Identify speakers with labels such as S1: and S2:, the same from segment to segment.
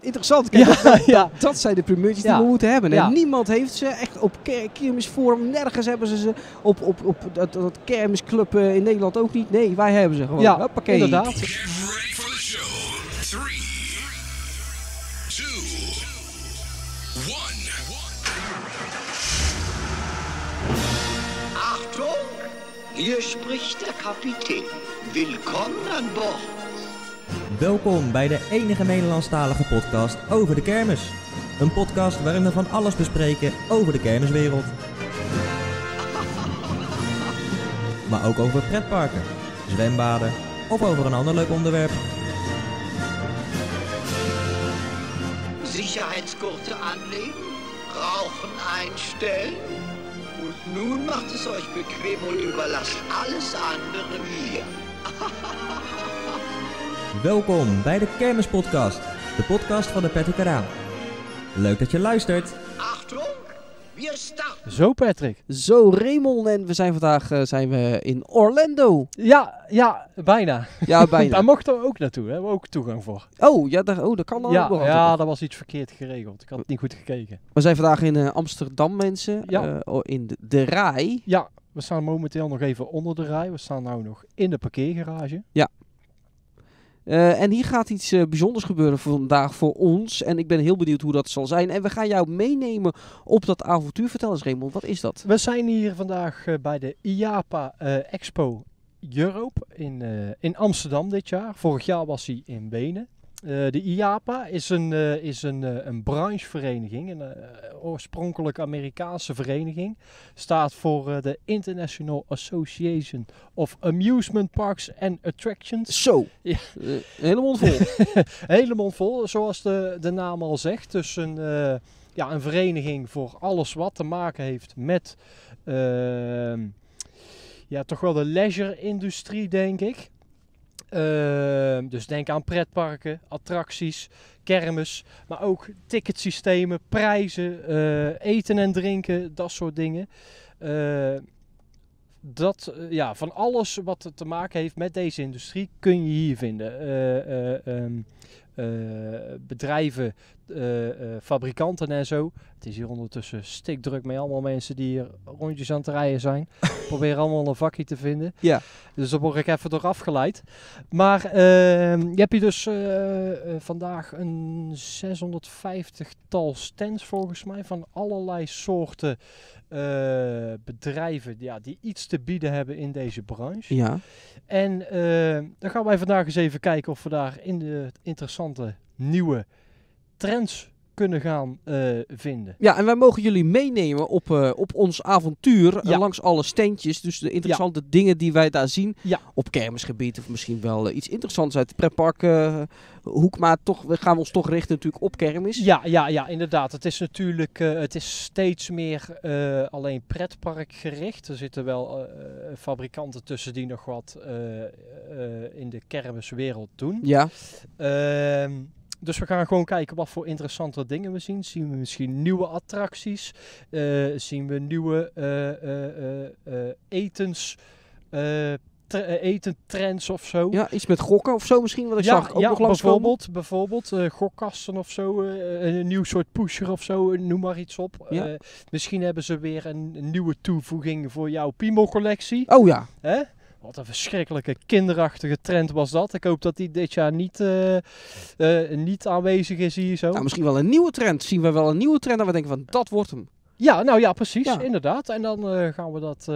S1: Interessant, kijk,
S2: Ja,
S1: dat, dat,
S2: ja.
S1: dat zijn de primeurtjes die
S2: Ja.
S1: we moeten hebben. En
S2: Ja.
S1: niemand heeft ze echt op ker- kermisforum, nergens hebben ze ze. Op, op, op dat, dat kermisclub eh, in Nederland ook niet. Nee, wij hebben ze gewoon.
S2: Ja,
S1: Hoppakee.
S2: inderdaad.
S3: Hier spricht der Kapitän. Willkommen an Bord.
S4: Welkom bij de enige Nederlandstalige podcast over de kermis. Een podcast waarin we van alles bespreken over de kermiswereld. Maar ook over pretparken, zwembaden of over een ander leuk onderwerp.
S3: Sicherheitsgurte anlegen, Rauchen einstellen. Und nun macht es euch bequem und überlasst alles andere mir.
S4: Welkom bij de Kermispodcast, de podcast van de Kanaal. Leuk dat je luistert.
S3: Achtung! Wir starten!
S2: Zo Patrick.
S1: Zo, Raymond. En we zijn vandaag eh, zijn we in Orlando.
S2: Ja, ja, bijna.
S1: Ja,
S2: Daar
S1: bijna.
S2: mochten we ook naartoe, hè? hebben we ook toegang voor.
S1: Oh, ja, daar, oh, dat kan dan
S2: Ja,
S1: ook nog.
S2: ja,
S1: altijd.
S2: dat was iets verkeerd geregeld. Ik had het niet goed gekeken.
S1: We zijn vandaag in eh, Amsterdam, mensen.
S2: Ja.
S1: Eh, oh, in de, de Rai.
S2: Ja, we staan momenteel nog even onder de rij. We staan nu nog in de parkeergarage.
S1: Eh, en hier gaat iets eh, bijzonders gebeuren vandaag voor ons. En ik ben heel benieuwd hoe dat zal zijn. En we gaan jou meenemen op dat avontuur. Vertel eens, Raymond, wat is dat?
S2: We zijn hier vandaag eh, bij de IAPA Expo Europe in, in Amsterdam dit jaar. Vorig jaar was hij in Wenen. Eh, de IAPA is een, eh, is een, eh, een branchevereniging, een oorspronkelijk Amerikaanse vereniging. Staat voor de International Association of Amusement Parks and Attractions.
S1: Zo.
S2: Ja.
S1: Hele mond vol.
S2: Helemaal vol, zoals de, de naam al zegt. Dus een, ja, een vereniging voor alles wat te maken heeft met ehm, ja, toch wel de leisure-industrie, denk ik. Ehm, dus denk aan pretparken, attracties, kermis, maar ook ticketsystemen, prijzen, eh, eten en drinken, dat soort dingen. Eh, dat, eh, ja, van alles wat te maken heeft met deze industrie kun je hier vinden. Eh, eh, ehm, eh, bedrijven, fabrikanten en zo. Het is hier ondertussen stikdruk met allemaal mensen die hier rondjes aan het rijden zijn. Probeer allemaal een vakje te vinden.
S1: Ja.
S2: Dus daar word ik even door afgeleid. Maar ehm, je hebt hier dus eh, eh, vandaag een 650-tal stands volgens mij van allerlei soorten eh, bedrijven ja, die iets te bieden hebben in deze branche.
S1: ja.
S2: En eh, dan gaan wij vandaag eens even kijken of we daar in de interessante nieuwe trends kunnen gaan eh, vinden.
S1: ja, en wij mogen jullie meenemen op, eh, op ons avontuur eh, langs alle standjes. Dus de interessante dingen die wij daar zien
S2: Ja.
S1: op kermisgebied. Of misschien wel iets interessants uit de pretpark hoek. Maar toch we gaan ons toch richten natuurlijk op kermis.
S2: Ja, ja, ja, inderdaad. Het is natuurlijk het is steeds meer alleen pretpark gericht. Er zitten wel fabrikanten tussen die nog wat in de kermiswereld doen.
S1: Ja.
S2: Ehm, dus we gaan gewoon kijken wat voor interessante dingen we zien. Zien we misschien nieuwe attracties? Eh, zien we nieuwe eh, eh, etens, tre- etentrends of zo?
S1: ja, iets met gokken of zo misschien. Wat ik
S2: ja,
S1: zag ook
S2: ja,
S1: nog langskomen.
S2: bijvoorbeeld, bijvoorbeeld eh, gokkasten of zo, een nieuw soort pusher of zo, noem maar iets op.
S1: Ja.
S2: Misschien hebben ze weer een, een nieuwe toevoeging voor jouw Pimo-collectie.
S1: Oh ja.
S2: Hè? Wat een verschrikkelijke kinderachtige trend was dat. Ik hoop dat die dit jaar niet, eh, eh, niet aanwezig is hier zo.
S1: Nou, misschien wel een nieuwe trend. Zien we wel een nieuwe trend en we denken van dat wordt hem.
S2: Ja, nou ja, precies,
S1: Ja.
S2: inderdaad. En dan eh, gaan, we dat, eh,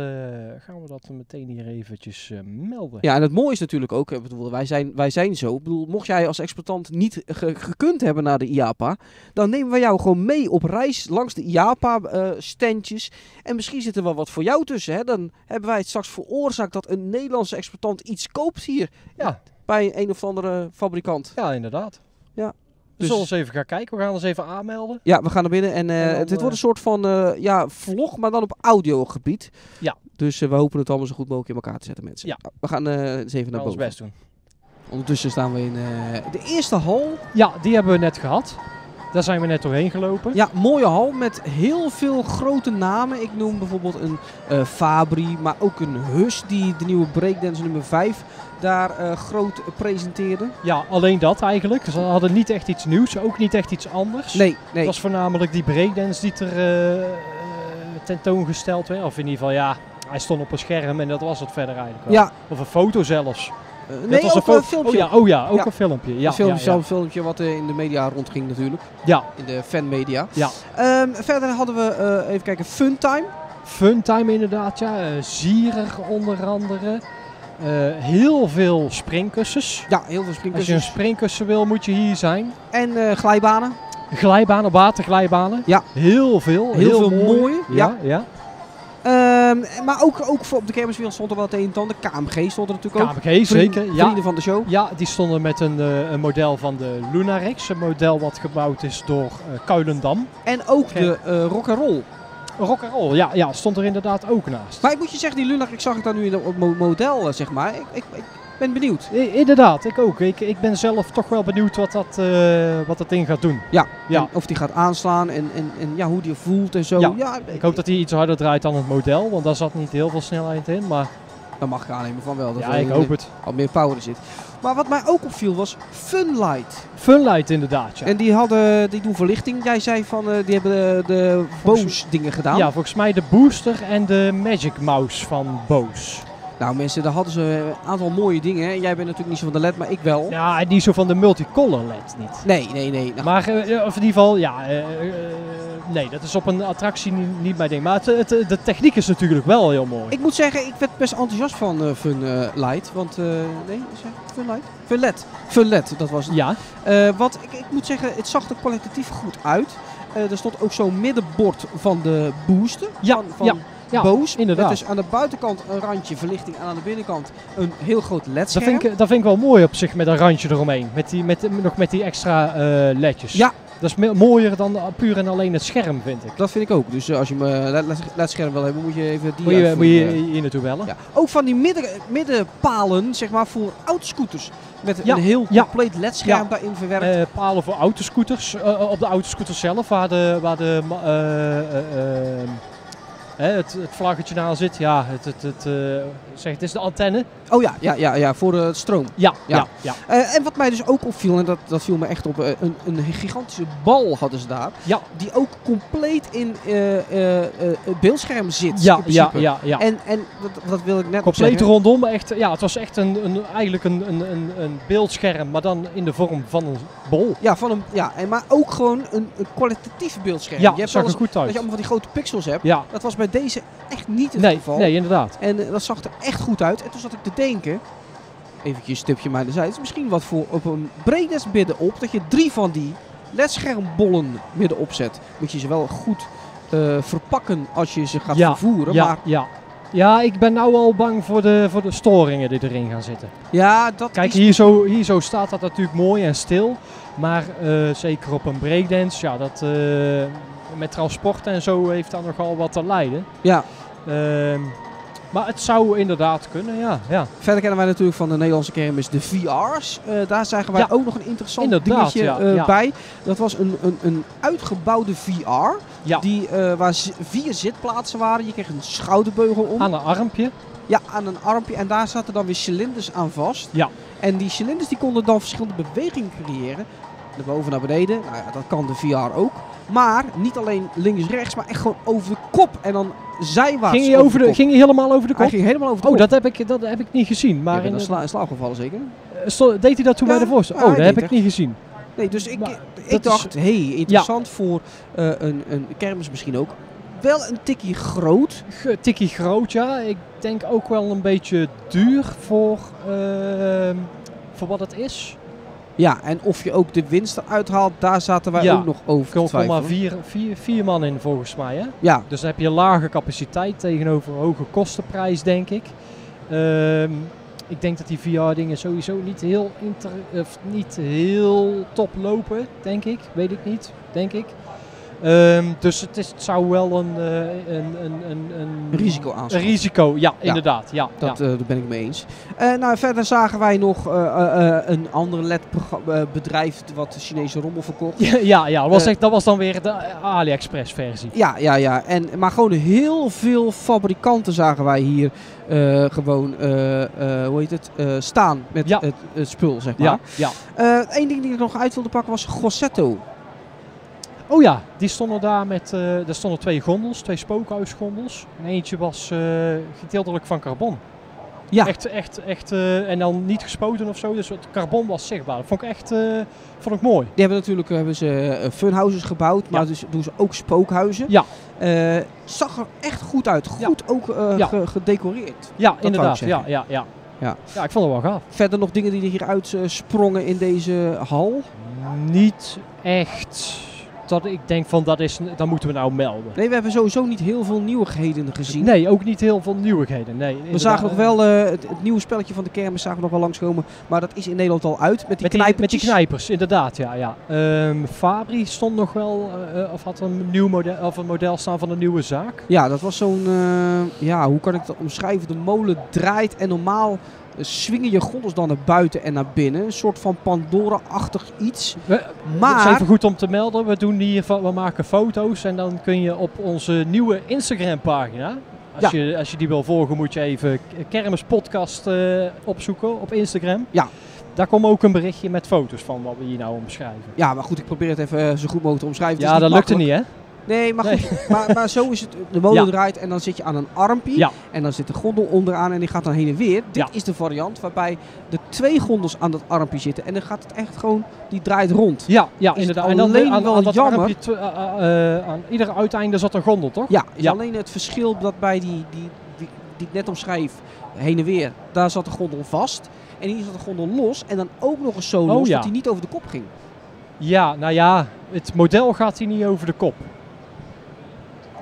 S2: gaan we dat meteen hier eventjes eh, melden.
S1: Ja, en het mooie is natuurlijk ook, ik bedoel, wij, zijn, wij zijn zo. Ik bedoel, mocht jij als exploitant niet ge- gekund hebben naar de IAPA, dan nemen we jou gewoon mee op reis langs de IAPA-standjes. en misschien zit er wel wat voor jou tussen. Hè? Dan hebben wij het straks veroorzaakt dat een Nederlandse exploitant iets koopt hier
S2: Ja,
S1: bij een of andere fabrikant.
S2: ja inderdaad.
S1: Ja.
S2: We
S1: Dus-
S2: zullen eens even gaan kijken. We gaan ons even aanmelden.
S1: Ja, we gaan naar binnen en,
S2: En dan,
S1: het, dit
S2: eh,
S1: wordt een soort van eh, ja, vlog, maar dan op audiogebied.
S2: Ja.
S1: Dus we hopen het allemaal zo goed mogelijk in elkaar te zetten, mensen.
S2: Ja.
S1: We gaan eens even
S2: We
S1: naar
S2: gaan ons
S1: boven.
S2: best doen.
S1: Ondertussen staan we in de eerste hal.
S2: Ja, die hebben we net gehad. Daar zijn we net doorheen gelopen.
S1: Ja, mooie hal met heel veel grote namen. Ik noem bijvoorbeeld een eh, Fabri, maar ook een Hus die de nieuwe breakdance nummer 5 daar eh, groot presenteerde.
S2: Ja, alleen dat eigenlijk. Ze hadden niet echt iets nieuws, ook niet echt iets anders.
S1: Nee, nee.
S2: Het was voornamelijk die breakdance die er eh, tentoongesteld werd. Of in ieder geval, ja, hij stond op een scherm en dat was het verder eigenlijk wel.
S1: Ja,
S2: Of een foto zelfs.
S1: Eh,
S2: Dat
S1: nee,
S2: was
S1: ook
S2: een
S1: filmpje.
S2: Oh ja, oh ja ook
S1: Ja.
S2: een filmpje. Ja,
S1: een filmpje,
S2: ja, ja.
S1: zelf filmpje wat eh, in de media rondging natuurlijk.
S2: ja.
S1: In de fanmedia.
S2: Ja.
S1: Ehm, verder hadden we, eh, even kijken, Funtime.
S2: Funtime inderdaad, ja. Zierer onder andere. Heel veel springkussens.
S1: Ja, heel veel
S2: Als je een
S1: springkussens.
S2: springkussen wil, moet je hier zijn.
S1: En glijbanen.
S2: Glijbanen, waterglijbanen.
S1: Ja.
S2: Heel veel.
S1: Heel veel
S2: mooi.
S1: mooie,
S2: Ja, ja.
S1: Ehm, maar ook, ook op de kermiswereld stond er wel het een en ander. KMG stond er natuurlijk ook.
S2: KMG,
S1: Vrienden-
S2: zeker. Ja.
S1: Vrienden van de show.
S2: ja, die stonden met een, eh, een model van de Lunarex. Een model wat gebouwd is door eh Kuilendam.
S1: En ook de eh rock'n'roll.
S2: Rock'n'roll, ja, ja, stond er inderdaad ook naast.
S1: Maar ik moet je zeggen, die Lunar, ik zag het dan nu in het mo- model, zeg maar. Ik, ik, ik ben benieuwd.
S2: I- inderdaad, ik ook. Ik, ik ben zelf toch wel benieuwd wat dat, eh, wat dat ding gaat doen.
S1: Ja,
S2: Ja.
S1: of die gaat aanslaan en, en, en ja, hoe die voelt en zo.
S2: Ja, Ik hoop dat hij iets harder draait dan het model, want daar zat niet heel veel snelheid in. Maar
S1: Dat mag ik aannemen van wel. Dat
S2: ja, ik hoop het.
S1: Al meer power zit. Maar wat mij ook opviel was Funlight.
S2: Funlight inderdaad, ja.
S1: En die, hadden, die doen verlichting. Jij zei van, eh, die hebben de, de
S2: Volgens-
S1: Bose dingen gedaan.
S2: Ja, volgens mij de Booster en de Magic Mouse van Bose.
S1: Nou mensen, daar hadden ze een aantal mooie dingen. Hè. Jij bent natuurlijk niet zo van de LED, maar ik wel.
S2: Ja, en niet zo van de multicolor LED niet.
S1: Nee, nee, nee. Nou,
S2: Maar eh, of in ieder geval, ja, eh, eh, nee, dat is op een attractie niet, niet mijn ding. Maar het, het, de techniek is natuurlijk wel heel mooi.
S1: ik moet zeggen, ik werd best enthousiast van eh Funlight. Want, eh, nee, zeg ik Funlight? Funlet. Funlet, dat was het.
S2: Ja,
S1: Eh, wat ik, ik moet zeggen, het zag er kwalitatief goed uit. Eh, er stond ook zo'n middenbord van de booster.
S2: Ja,
S1: van, van
S2: ja, ja,
S1: Bose.
S2: inderdaad.
S1: Met dus aan de buitenkant een randje verlichting en aan de binnenkant een heel groot
S2: dat
S1: LED-scherm.
S2: vind, ik, dat vind ik wel mooi op zich met een randje eromheen. Met die, met, nog met die extra eh ledjes.
S1: Ja.
S2: Dat is mooier dan puur en alleen het scherm, vind ik.
S1: Dat vind ik ook. Dus eh, als je een LED-scherm wil hebben, moet je even die
S2: Moet je, moet je hier naartoe bellen.
S1: Ja. Ook van die midden, middenpalen, zeg maar, voor autoscooters. Met
S2: Ja,
S1: een heel
S2: ja.
S1: compleet LED-scherm
S2: Ja.
S1: daarin verwerkt.
S2: Eh, palen voor autoscooters. eh, op de autoscooters zelf, waar de, waar de eh, eh, eh, hè, het, vlaggetje aan zit. Ja, het, het, het, eh, zeg, het is de antenne.
S1: Oh ja, ja, ja, ja voor de stroom.
S2: Ja,
S1: Ja.
S2: ja, ja.
S1: Eh, en wat mij dus ook opviel, en dat, dat viel me echt op, eh, een, een gigantische bal hadden ze daar.
S2: Ja.
S1: Die ook compleet in eh, eh, eh, het beeldscherm zit.
S2: Ja, ja, ja, ja.
S1: En, en dat, dat wil ik net
S2: Compleet rondom, echt, ja, het was echt een, een, eigenlijk een, een, een, een beeldscherm, maar dan in de vorm van een bol.
S1: Ja, van een, ja en, maar ook gewoon een, een kwalitatief beeldscherm.
S2: Ja,
S1: je hebt
S2: zag er goed
S1: dat je
S2: uit.
S1: allemaal van die grote pixels hebt.
S2: Ja,
S1: Dat was bij deze echt niet het
S2: nee,
S1: geval.
S2: nee, inderdaad.
S1: En eh, dat zag er echt goed uit. En toen zat ik te denken, eventjes een stipje mij de zijde, misschien wat voor op een breednest midden op, dat je drie van die ledschermbollen midden opzet. Moet je ze wel goed eh, verpakken als je ze gaat
S2: Ja,
S1: vervoeren.
S2: Ja,
S1: Maar
S2: ja. ja, ik ben nou al bang voor de, voor de storingen die erin gaan zitten.
S1: ja, dat
S2: Kijk, hier zo, hier zo staat dat natuurlijk mooi en stil. Maar eh, zeker op een breakdance, ja, dat, eh, met transport en zo heeft dat nogal wat te lijden.
S1: Ja,
S2: Ehm, maar het zou inderdaad kunnen, ja. ja.
S1: verder kennen wij natuurlijk van de Nederlandse kermis de VR's. Eh, daar zagen wij
S2: Ja,
S1: ook nog een interessant dingetje
S2: ja,
S1: eh,
S2: ja.
S1: bij. Dat was een, een, een uitgebouwde VR. Die, eh, waar vier zitplaatsen waren. Je kreeg een schouderbeugel om.
S2: Aan een armpje.
S1: Ja, aan een armpje. En daar zaten dan weer cilinders aan vast.
S2: Ja.
S1: En die cilinders die konden dan verschillende bewegingen creëren. Naar boven naar beneden. Nou ja, dat kan de VR ook. Maar niet alleen links-rechts, maar echt gewoon over de kop. En dan zijwaarts.
S2: Ging hij, over de,
S1: kop.
S2: ging hij helemaal over de
S1: Hij
S2: kop?
S1: ging helemaal over de
S2: Oh,
S1: kop.
S2: dat heb, ik, dat heb ik niet gezien. Maar in de-
S1: sla zeker?
S2: eh, deed hij dat toen
S1: Ja,
S2: bij de voorstel?
S1: ja,
S2: Oh,
S1: hij
S2: dat heb ik
S1: echt.
S2: niet gezien.
S1: Nee, dus ik,
S2: Maar
S1: ik dacht, hé, hey, interessant voor eh, een, een kermis misschien ook. Wel een tikkie groot.
S2: G- Tikkie groot, ja. Ik denk ook wel een beetje duur voor, ehm, voor wat het is.
S1: Ja, en of je ook de winst eruit haalt, daar zaten wij
S2: Ja.
S1: ook nog over te
S2: Er komen maar
S1: twijfelen.
S2: vier, vier, vier man in volgens mij. Hè?
S1: Ja,
S2: Dus dan heb je lage capaciteit tegenover hoge kostenprijs, denk ik. Ehm, ik denk dat die VR-dingen sowieso niet heel, inter, of niet heel top lopen, denk ik. Weet ik niet, denk ik. Ehm, dus het, is, het zou wel een, eh, een, een, een, een
S1: Risico
S2: Een
S1: aanschaffen.
S2: risico, ja, inderdaad. Ja,
S1: Dat,
S2: ja.
S1: eh, daar ben ik mee eens. Eh, nou, verder zagen wij nog een ander LED-bedrijf wat Chinese rommel verkocht.
S2: ja, ja, ja, dat, was echt, dat was dan weer de AliExpress versie.
S1: Ja, ja, ja. En, maar gewoon heel veel fabrikanten zagen wij hier gewoon, hoe heet het, staan met
S2: Ja.
S1: het, het spul, zeg maar.
S2: Ja, ja.
S1: Eén ding die ik nog uit wilde pakken was Grosseto.
S2: Oh ja, die stonden daar met, er stonden twee gondels, twee spookhuisgondels. En eentje was eh, gedeeltelijk van carbon.
S1: Ja.
S2: Echt, echt, echt, eh, en dan niet gespoten of zo, dus het carbon was zichtbaar. Dat vond ik echt, vond ik mooi.
S1: Die hebben natuurlijk hebben ze funhouses gebouwd, maar
S2: Ja.
S1: dus doen ze ook spookhuizen.
S2: Ja.
S1: Zag er echt goed uit.
S2: Ja.
S1: Goed ook
S2: Ja.
S1: gedecoreerd.
S2: Ja, inderdaad. Ja, ja, ja.
S1: Ja.
S2: ja, ik vond het wel gaaf.
S1: Verder nog dingen die er hieruit sprongen in deze hal.
S2: Niet echt dat ik denk van, dat, is, dat moeten we nou melden.
S1: Nee, we hebben sowieso niet heel veel nieuwigheden gezien.
S2: Nee, ook niet heel veel nieuwigheden. Nee,
S1: We zagen nog wel eh, het, het nieuwe spelletje van de kermis zagen we nog wel langskomen. Maar dat is in Nederland al uit met die
S2: met die, met die knijpers, inderdaad, ja. ja. Ehm, Fabri stond nog wel, eh, eh, of had een nieuw model, of een model staan van een nieuwe zaak.
S1: Ja, dat was zo'n, ja, hoe kan ik dat omschrijven? De molen draait en normaal swingen je gondels dan naar buiten en naar binnen. Een soort van Pandora-achtig iets.
S2: We, Het is
S1: Maar,
S2: even goed om te melden, we, doen hier, we maken foto's en dan kun je op onze nieuwe Instagram pagina, als, je, als je die wil volgen moet je even K- Kermis Podcast eh, opzoeken op Instagram.
S1: Ja.
S2: Daar komt ook een berichtje met foto's van wat we hier nou omschrijven.
S1: ja, maar goed, ik probeer het even eh, zo goed mogelijk te omschrijven.
S2: Ja, dat lukte niet hè?
S1: Nee, maar goed. Maar, maar zo is het. De molen
S2: Ja.
S1: draait en dan zit je aan een armpje.
S2: Ja.
S1: En dan zit de gondel onderaan en die gaat dan heen en weer. Dit
S2: Ja.
S1: is de variant waarbij de twee gondels aan dat armpje zitten. En dan gaat het echt gewoon, die draait rond.
S2: Ja, ja
S1: Is
S2: inderdaad. En dan
S1: alleen
S2: aan,
S1: wel
S2: aan dat
S1: jammer-
S2: armpje eh, eh, eh, aan ieder uiteinde zat een gondel, toch?
S1: Ja, is
S2: Ja.
S1: alleen het verschil dat bij die, die, die, die ik net omschreef, heen en weer, daar zat de gondel vast. En hier zat de gondel los. En dan ook nog eens zo
S2: Oh,
S1: los dat hij niet over de kop ging.
S2: Ja, nou ja, het model gaat hier niet over de kop.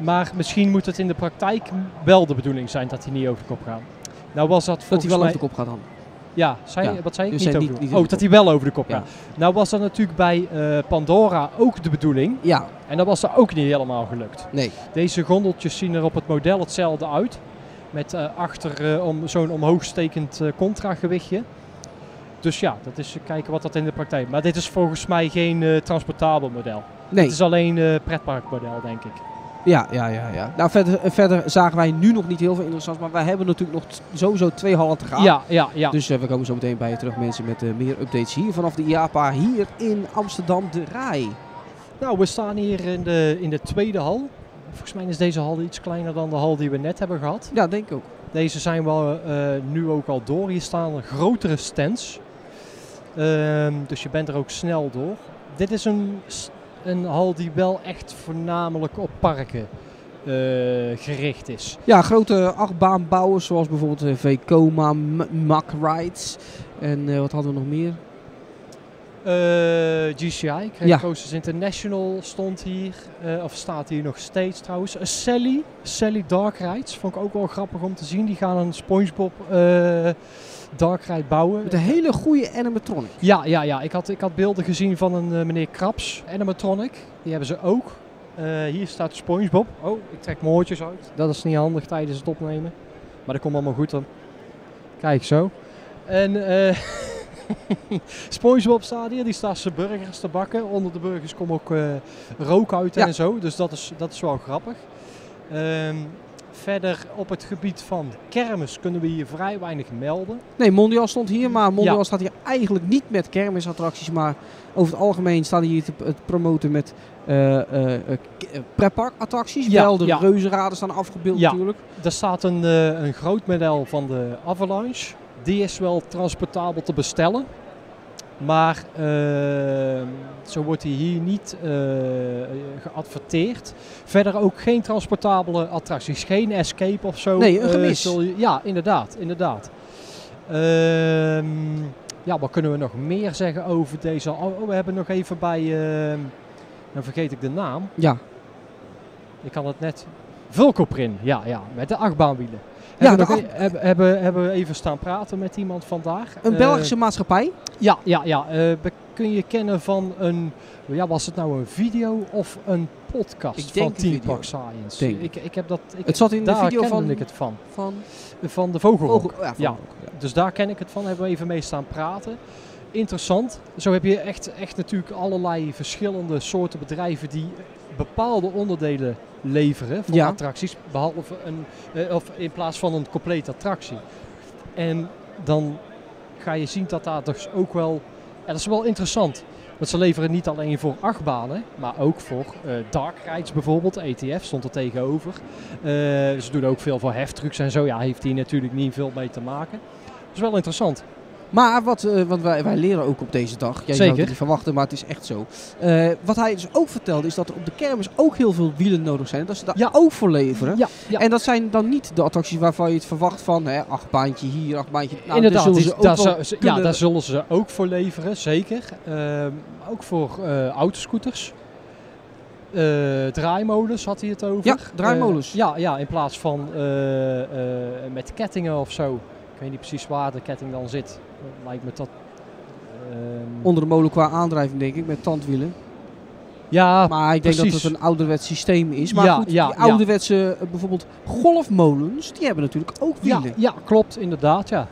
S2: Maar misschien moet het in de praktijk wel de bedoeling zijn dat hij niet over de kop gaat. Nou was dat
S1: Dat hij wel over de kop gaat dan.
S2: Ja, zei,
S1: Ja.
S2: wat zei ik?
S1: Je
S2: Niet over
S1: niet-
S2: Oh, dat hij wel over de kop
S1: Ja.
S2: gaat. Nou was dat natuurlijk bij eh, Pandora ook de bedoeling.
S1: Ja,
S2: En dat was er ook niet helemaal gelukt.
S1: nee.
S2: Deze gondeltjes zien er op het model hetzelfde uit. Met eh, achter eh, om, zo'n omhoogstekend contragewichtje. Dus ja, dat is kijken wat dat in de praktijk... Maar dit is volgens mij geen transportabel model.
S1: Nee.
S2: Het is alleen eh pretparkmodel, denk ik.
S1: Ja, ja, ja. ja. Nou, verder, verder zagen wij nu nog niet heel veel interessants. Maar wij hebben natuurlijk nog sowieso twee hallen te gaan.
S2: Ja, ja, ja.
S1: Dus eh, we komen zo meteen bij je terug, mensen, met eh, meer updates hier vanaf de IAPA hier in Amsterdam de Rai.
S2: Nou, we staan hier in de, in de tweede hal. Volgens mij is deze hal iets kleiner dan de hal die we net hebben gehad.
S1: Ja, denk ik ook.
S2: Deze zijn we eh, nu ook al door. Hier staan grotere stands. Ehm, dus je bent er ook snel door. Dit is een, een hal die wel echt voornamelijk op parken eh, gericht is.
S1: Ja, grote achtbaanbouwers zoals bijvoorbeeld eh, V-Coma, M- Mack Rides en eh, wat hadden we nog meer?
S2: GCI, Great
S1: Ja.
S2: Coasters International, stond hier. of staat hier nog steeds trouwens. Sally, Sally Dark Rides, vond ik ook wel grappig om te zien. Die gaan een Spongebob Dark Ride bouwen.
S1: Met een hele goede animatronic.
S2: Ja, ja, ja. Ik, had, ik had beelden gezien van een eh, meneer Krabs, animatronic. Die hebben ze ook. Eh, hier staat SpongeBob. Oh, ik trek mijn oortjes uit. Dat is niet handig tijdens het opnemen. Maar dat komt allemaal goed dan. Kijk zo. En eh SpongeBob staat hier. Die staat zijn burgers te bakken. Onder de burgers komt ook rook uit
S1: Ja.
S2: en zo. Dus dat is, dat is wel grappig. Ehm, verder op het gebied van kermis kunnen we hier vrij weinig melden.
S1: Nee, Mondial stond hier, maar Mondial
S2: Ja.
S1: staat hier eigenlijk niet met kermisattracties, maar over het algemeen staan hier te, het promoten met eh, pretparkattracties.
S2: Ja,
S1: Wel, de
S2: ja.
S1: reuzenraden staan afgebeeld
S2: Ja.
S1: natuurlijk.
S2: Er staat een, een groot model van de Avalanche. Die is wel transportabel te bestellen. Maar eh, zo wordt hij hier niet eh, geadverteerd. Verder ook geen transportabele attracties. Geen escape of zo.
S1: Nee, een
S2: eh,
S1: gemis.
S2: je- ja, inderdaad. inderdaad. Ehm, ja, wat kunnen we nog meer zeggen over deze? Oh, we hebben nog even bij... ehm, dan vergeet ik de naam.
S1: Ja,
S2: Ik kan het net. Vulkoprin, ja, ja, met de achtbaanwielen.
S1: Ja,
S2: hebben, we nog hebben, hebben, hebben we even staan praten met iemand vandaag.
S1: een
S2: Eh,
S1: Belgische maatschappij.
S2: ja, ja, ja. eh, kun je kennen van een, ja, was het nou een video of een podcast
S1: Ik
S2: van Team
S1: video.
S2: Park Science?
S1: Denk
S2: Ik, ik heb dat, ik,
S1: Het zat in de video van-
S2: ik het van.
S1: Van
S2: Van de Vogelrok.
S1: Vogel. Ja,
S2: ja. Dus daar ken ik het van, hebben we even mee staan praten. Interessant. Zo heb je echt, echt natuurlijk allerlei verschillende soorten bedrijven die bepaalde onderdelen leveren voor
S1: Ja.
S2: attracties, behalve een, eh, of in plaats van een complete attractie. En dan ga je zien dat daar dus ook wel, ja, dat is wel interessant. Want ze leveren niet alleen voor achtbanen, maar ook voor eh, dark rides bijvoorbeeld. ETF stond er tegenover. Eh, ze doen ook veel voor heftrucks en zo. Ja, heeft hier natuurlijk niet veel mee te maken. Dat is wel interessant.
S1: Maar wat, eh, want wij, wij leren ook op deze dag. Jij zou het niet verwachten, maar het is echt zo. Eh, wat hij dus ook vertelde is dat er op de kermis ook heel veel wielen nodig zijn. Dat ze daar
S2: Ja.
S1: ook voor leveren.
S2: Ja, ja.
S1: En dat zijn dan niet de attracties waarvan je het verwacht van hè, acht baantje hier, acht baantje nou,
S2: Inderdaad,
S1: daar ze-
S2: ja, daar zullen ze ook voor leveren, zeker. Ehm, ook voor eh, autoscooters. Eh, draaimolens had hij het over.
S1: Ja, draaimolens.
S2: Ja, ja, in plaats van met kettingen of zo. Ik weet niet precies waar de ketting dan zit. Lijkt me dat... ehm,
S1: onder de molen qua aandrijving denk ik, met tandwielen.
S2: ja,
S1: Maar ik denk dat het een ouderwets systeem is. Maar
S2: Ja,
S1: goed,
S2: ja,
S1: die ouderwetse eh, bijvoorbeeld golfmolens, die hebben natuurlijk ook wielen.
S2: ja, klopt, inderdaad, ja.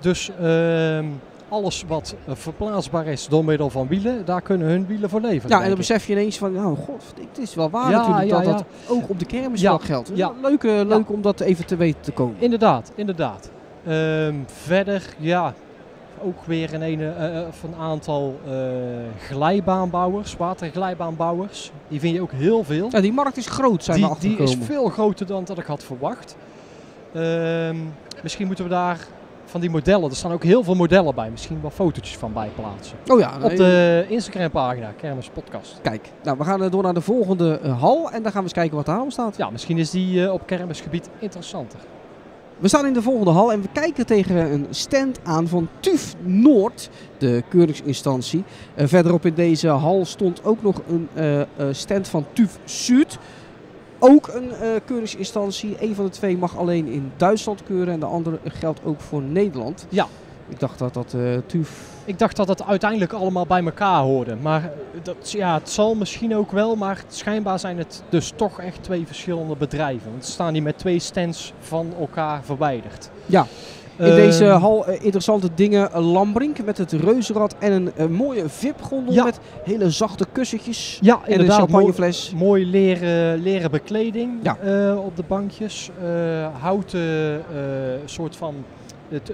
S2: Dus ehm, alles wat eh, verplaatsbaar is door middel van wielen, daar kunnen hun wielen voor leveren.
S1: Ja, en dan besef je ineens van, oh god, het is wel waar
S2: Ja,
S1: natuurlijk dat dat ook op de kermis
S2: Ja,
S1: wel geldt.
S2: ja.
S1: Leuk, leuk om dat even te weten te komen.
S2: Inderdaad, inderdaad. Ehm, verder, ja, ook weer een, ene, eh, eh, of een aantal eh, glijbaanbouwers, waterglijbaanbouwers. Die vind je ook heel veel.
S1: Ja, die markt is groot, zijn we
S2: Die, die is veel groter dan dat ik had verwacht. Ehm, misschien moeten we daar van die modellen, er staan ook heel veel modellen bij, misschien wel fotootjes van bij plaatsen.
S1: Oh ja,
S2: Op de Instagram pagina, Kermis Podcast.
S1: kijk. Nou, we gaan door naar de volgende hal en dan gaan we eens kijken wat daar allemaal staat.
S2: Ja, misschien is die op kermisgebied interessanter.
S1: We staan in de volgende hal en we kijken tegen een stand aan van TUF Noord, de keuringsinstantie. Eh, verderop in deze hal stond ook nog een eh, eh, stand van TUF Zuid. Ook een keuringsinstantie. Een van de twee mag alleen in Duitsland keuren en de andere geldt ook voor Nederland.
S2: Ja.
S1: Ik dacht dat dat eh TUF...
S2: Ik dacht dat het uiteindelijk allemaal bij elkaar hoorde. Maar dat, ja, het zal misschien ook wel, maar schijnbaar zijn het dus toch echt twee verschillende bedrijven. Want ze staan hier met twee stands van elkaar verwijderd.
S1: Ja. In
S2: Ehm,
S1: deze hal eh, interessante dingen. Lambrink met het reuzenrad en een eh, mooie VIP-gondel
S2: Ja.
S1: met hele zachte kussentjes.
S2: Ja,
S1: En een
S2: inderdaad. Mooi,
S1: champagnefles.
S2: mooi leren, leren bekleding
S1: Ja.
S2: op de bankjes. Houten soort van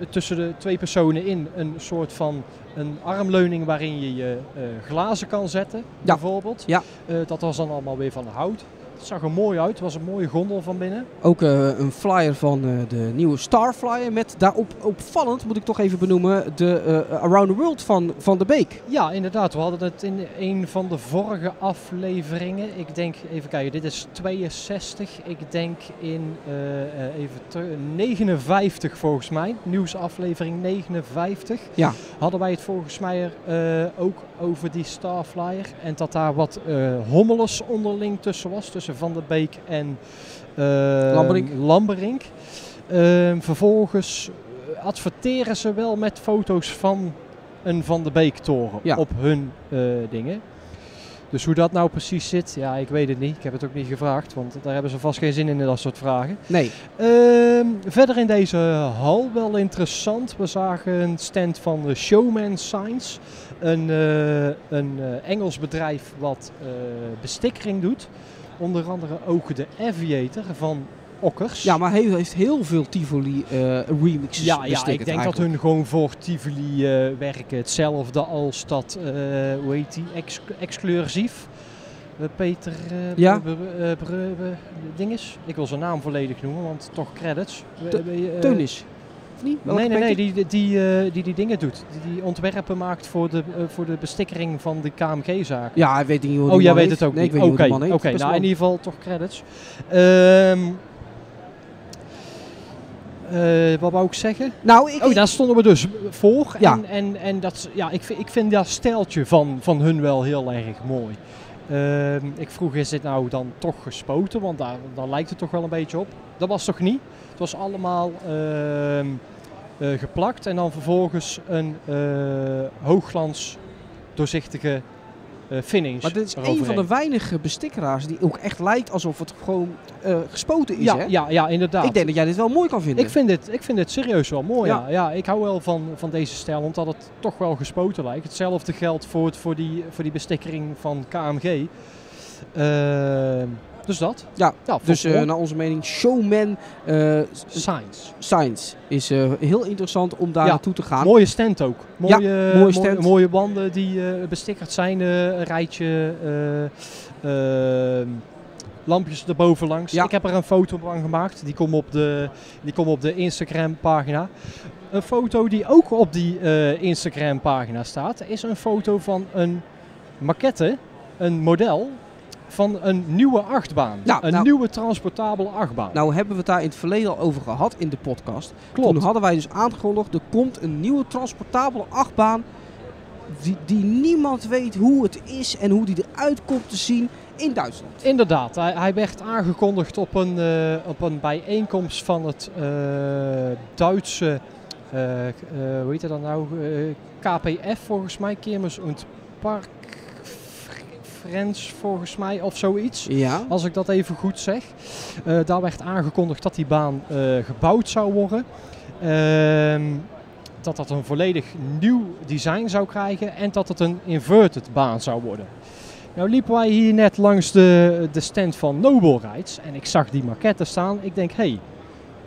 S2: tussen de twee personen in een soort van een armleuning waarin je je eh, glazen kan zetten,
S1: Ja.
S2: bijvoorbeeld.
S1: Ja.
S2: Eh, dat was dan allemaal weer van hout. Het zag er mooi uit. Het was een mooie gondel van binnen.
S1: Ook eh, een flyer van eh, de nieuwe Starflyer met daarop opvallend, moet ik toch even benoemen, de eh, Around the World van Van de Beek.
S2: Ja, inderdaad. We hadden het in een van de vorige afleveringen. Ik denk, even kijken, dit is 62. Ik denk in even ter- 59 volgens mij. Nieuwsaflevering 59.
S1: Ja.
S2: Hadden wij het volgens mij er ook over die Starflyer. En dat daar wat eh hommeles onderling tussen was. Tussen Van der Beek en eh,
S1: Lamberink.
S2: Lamberink. Ehm, vervolgens adverteren ze wel met foto's van een Van der Beek toren
S1: Ja.
S2: op hun eh, dingen. Dus hoe dat nou precies zit, ja, ik weet het niet. Ik heb het ook niet gevraagd, want daar hebben ze vast geen zin in, in dat soort vragen.
S1: Nee,
S2: Ehm, verder in deze hal wel interessant. We zagen een stand van de Showman Signs. Een, eh, een eh, Engels bedrijf wat eh, bestikkering doet. Onder andere ook de Aviator van Okkers.
S1: ja, maar hij heeft heel veel Tivoli eh remixes
S2: Ja, ja ik denk dat hun gewoon voor Tivoli eh, werken hetzelfde als dat, eh, hoe heet die, Ex exclusief. Peter
S1: Ja.
S2: Dinges. Ik wil zijn naam volledig noemen, want toch credits.
S1: Teunis. Niet?
S2: Nee, nee, nee, die, die, eh, die die dingen doet. Die, die ontwerpen maakt voor de, voor de bestikkering van de KMG-zaak.
S1: Ja, hij weet niet hoe die
S2: Oh, jij weet
S1: heet.
S2: het ook
S1: nee,
S2: niet.
S1: ik weet
S2: Oké,
S1: niet hoe die man heet.
S2: oké, nou in ieder geval toch credits. Ehm eh, wat wou ik zeggen?
S1: Nou, ik,
S2: Oh, daar stonden we dus voor.
S1: Ja.
S2: En, en, en dat, ja, ik, vind- ik vind dat stijltje van, van hun wel heel erg mooi. Ehm, ik vroeg, is dit nou dan toch gespoten? Want daar, daar lijkt het toch wel een beetje op. Dat was toch niet? Het was allemaal ehm, eh, geplakt en dan vervolgens een eh, hoogglans doorzichtige eh, finish.
S1: Maar dit is een van de weinige bestikkeraars die ook echt lijkt alsof het gewoon eh, gespoten is.
S2: ja,
S1: hè?
S2: ja, ja, inderdaad.
S1: Ik denk dat jij dit wel mooi kan vinden.
S2: Ik vind, dit, ik vind dit serieus wel mooi. Ja.
S1: Ja.
S2: Ja. ik hou wel van, van deze stijl, omdat het toch wel gespoten lijkt. Hetzelfde geldt voor, het, voor, die, voor die bestikkering van KMG. Ehm, dus dat.
S1: Ja,
S2: ja
S1: dus eh, naar onze mening, Showman
S2: mooi. Science.
S1: Science is eh, heel interessant om daar
S2: Ja,
S1: naartoe te gaan.
S2: Mooie stand ook. Mooie,
S1: mooie
S2: mooie,
S1: stand.
S2: mooie banden die bestikkerd zijn. een rijtje eh, ehm, lampjes erboven langs.
S1: Ja.
S2: Ik heb er een foto van gemaakt. Die komt op de, die komt op de Instagram pagina. Een foto die ook op die Instagram pagina staat. Is een foto van een maquette. Een model. Van een nieuwe achtbaan. Een
S1: nou-
S2: nieuwe transportabele achtbaan.
S1: Nou hebben we het daar in het verleden al over gehad in de podcast.
S2: Klopt.
S1: Toen hadden wij dus aangekondigd, er komt een nieuwe transportabele achtbaan. Die, die niemand weet hoe het is en hoe die eruit komt te zien in Duitsland.
S2: Inderdaad, hij, hij werd aangekondigd op een, eh, op een bijeenkomst van het eh, Duitse, eh, hoe heet dan nou, KPF volgens mij, Kermis und Park Volgens mij of zoiets.
S1: Ja.
S2: Als ik dat even goed zeg. Eh, daar werd aangekondigd dat die baan eh, gebouwd zou worden. Ehm, dat dat een volledig nieuw design zou krijgen en dat het een inverted baan zou worden. Nou liepen wij hier net langs de, de stand van Noble Rides en ik zag die maquette staan. Ik denk, hé, hey,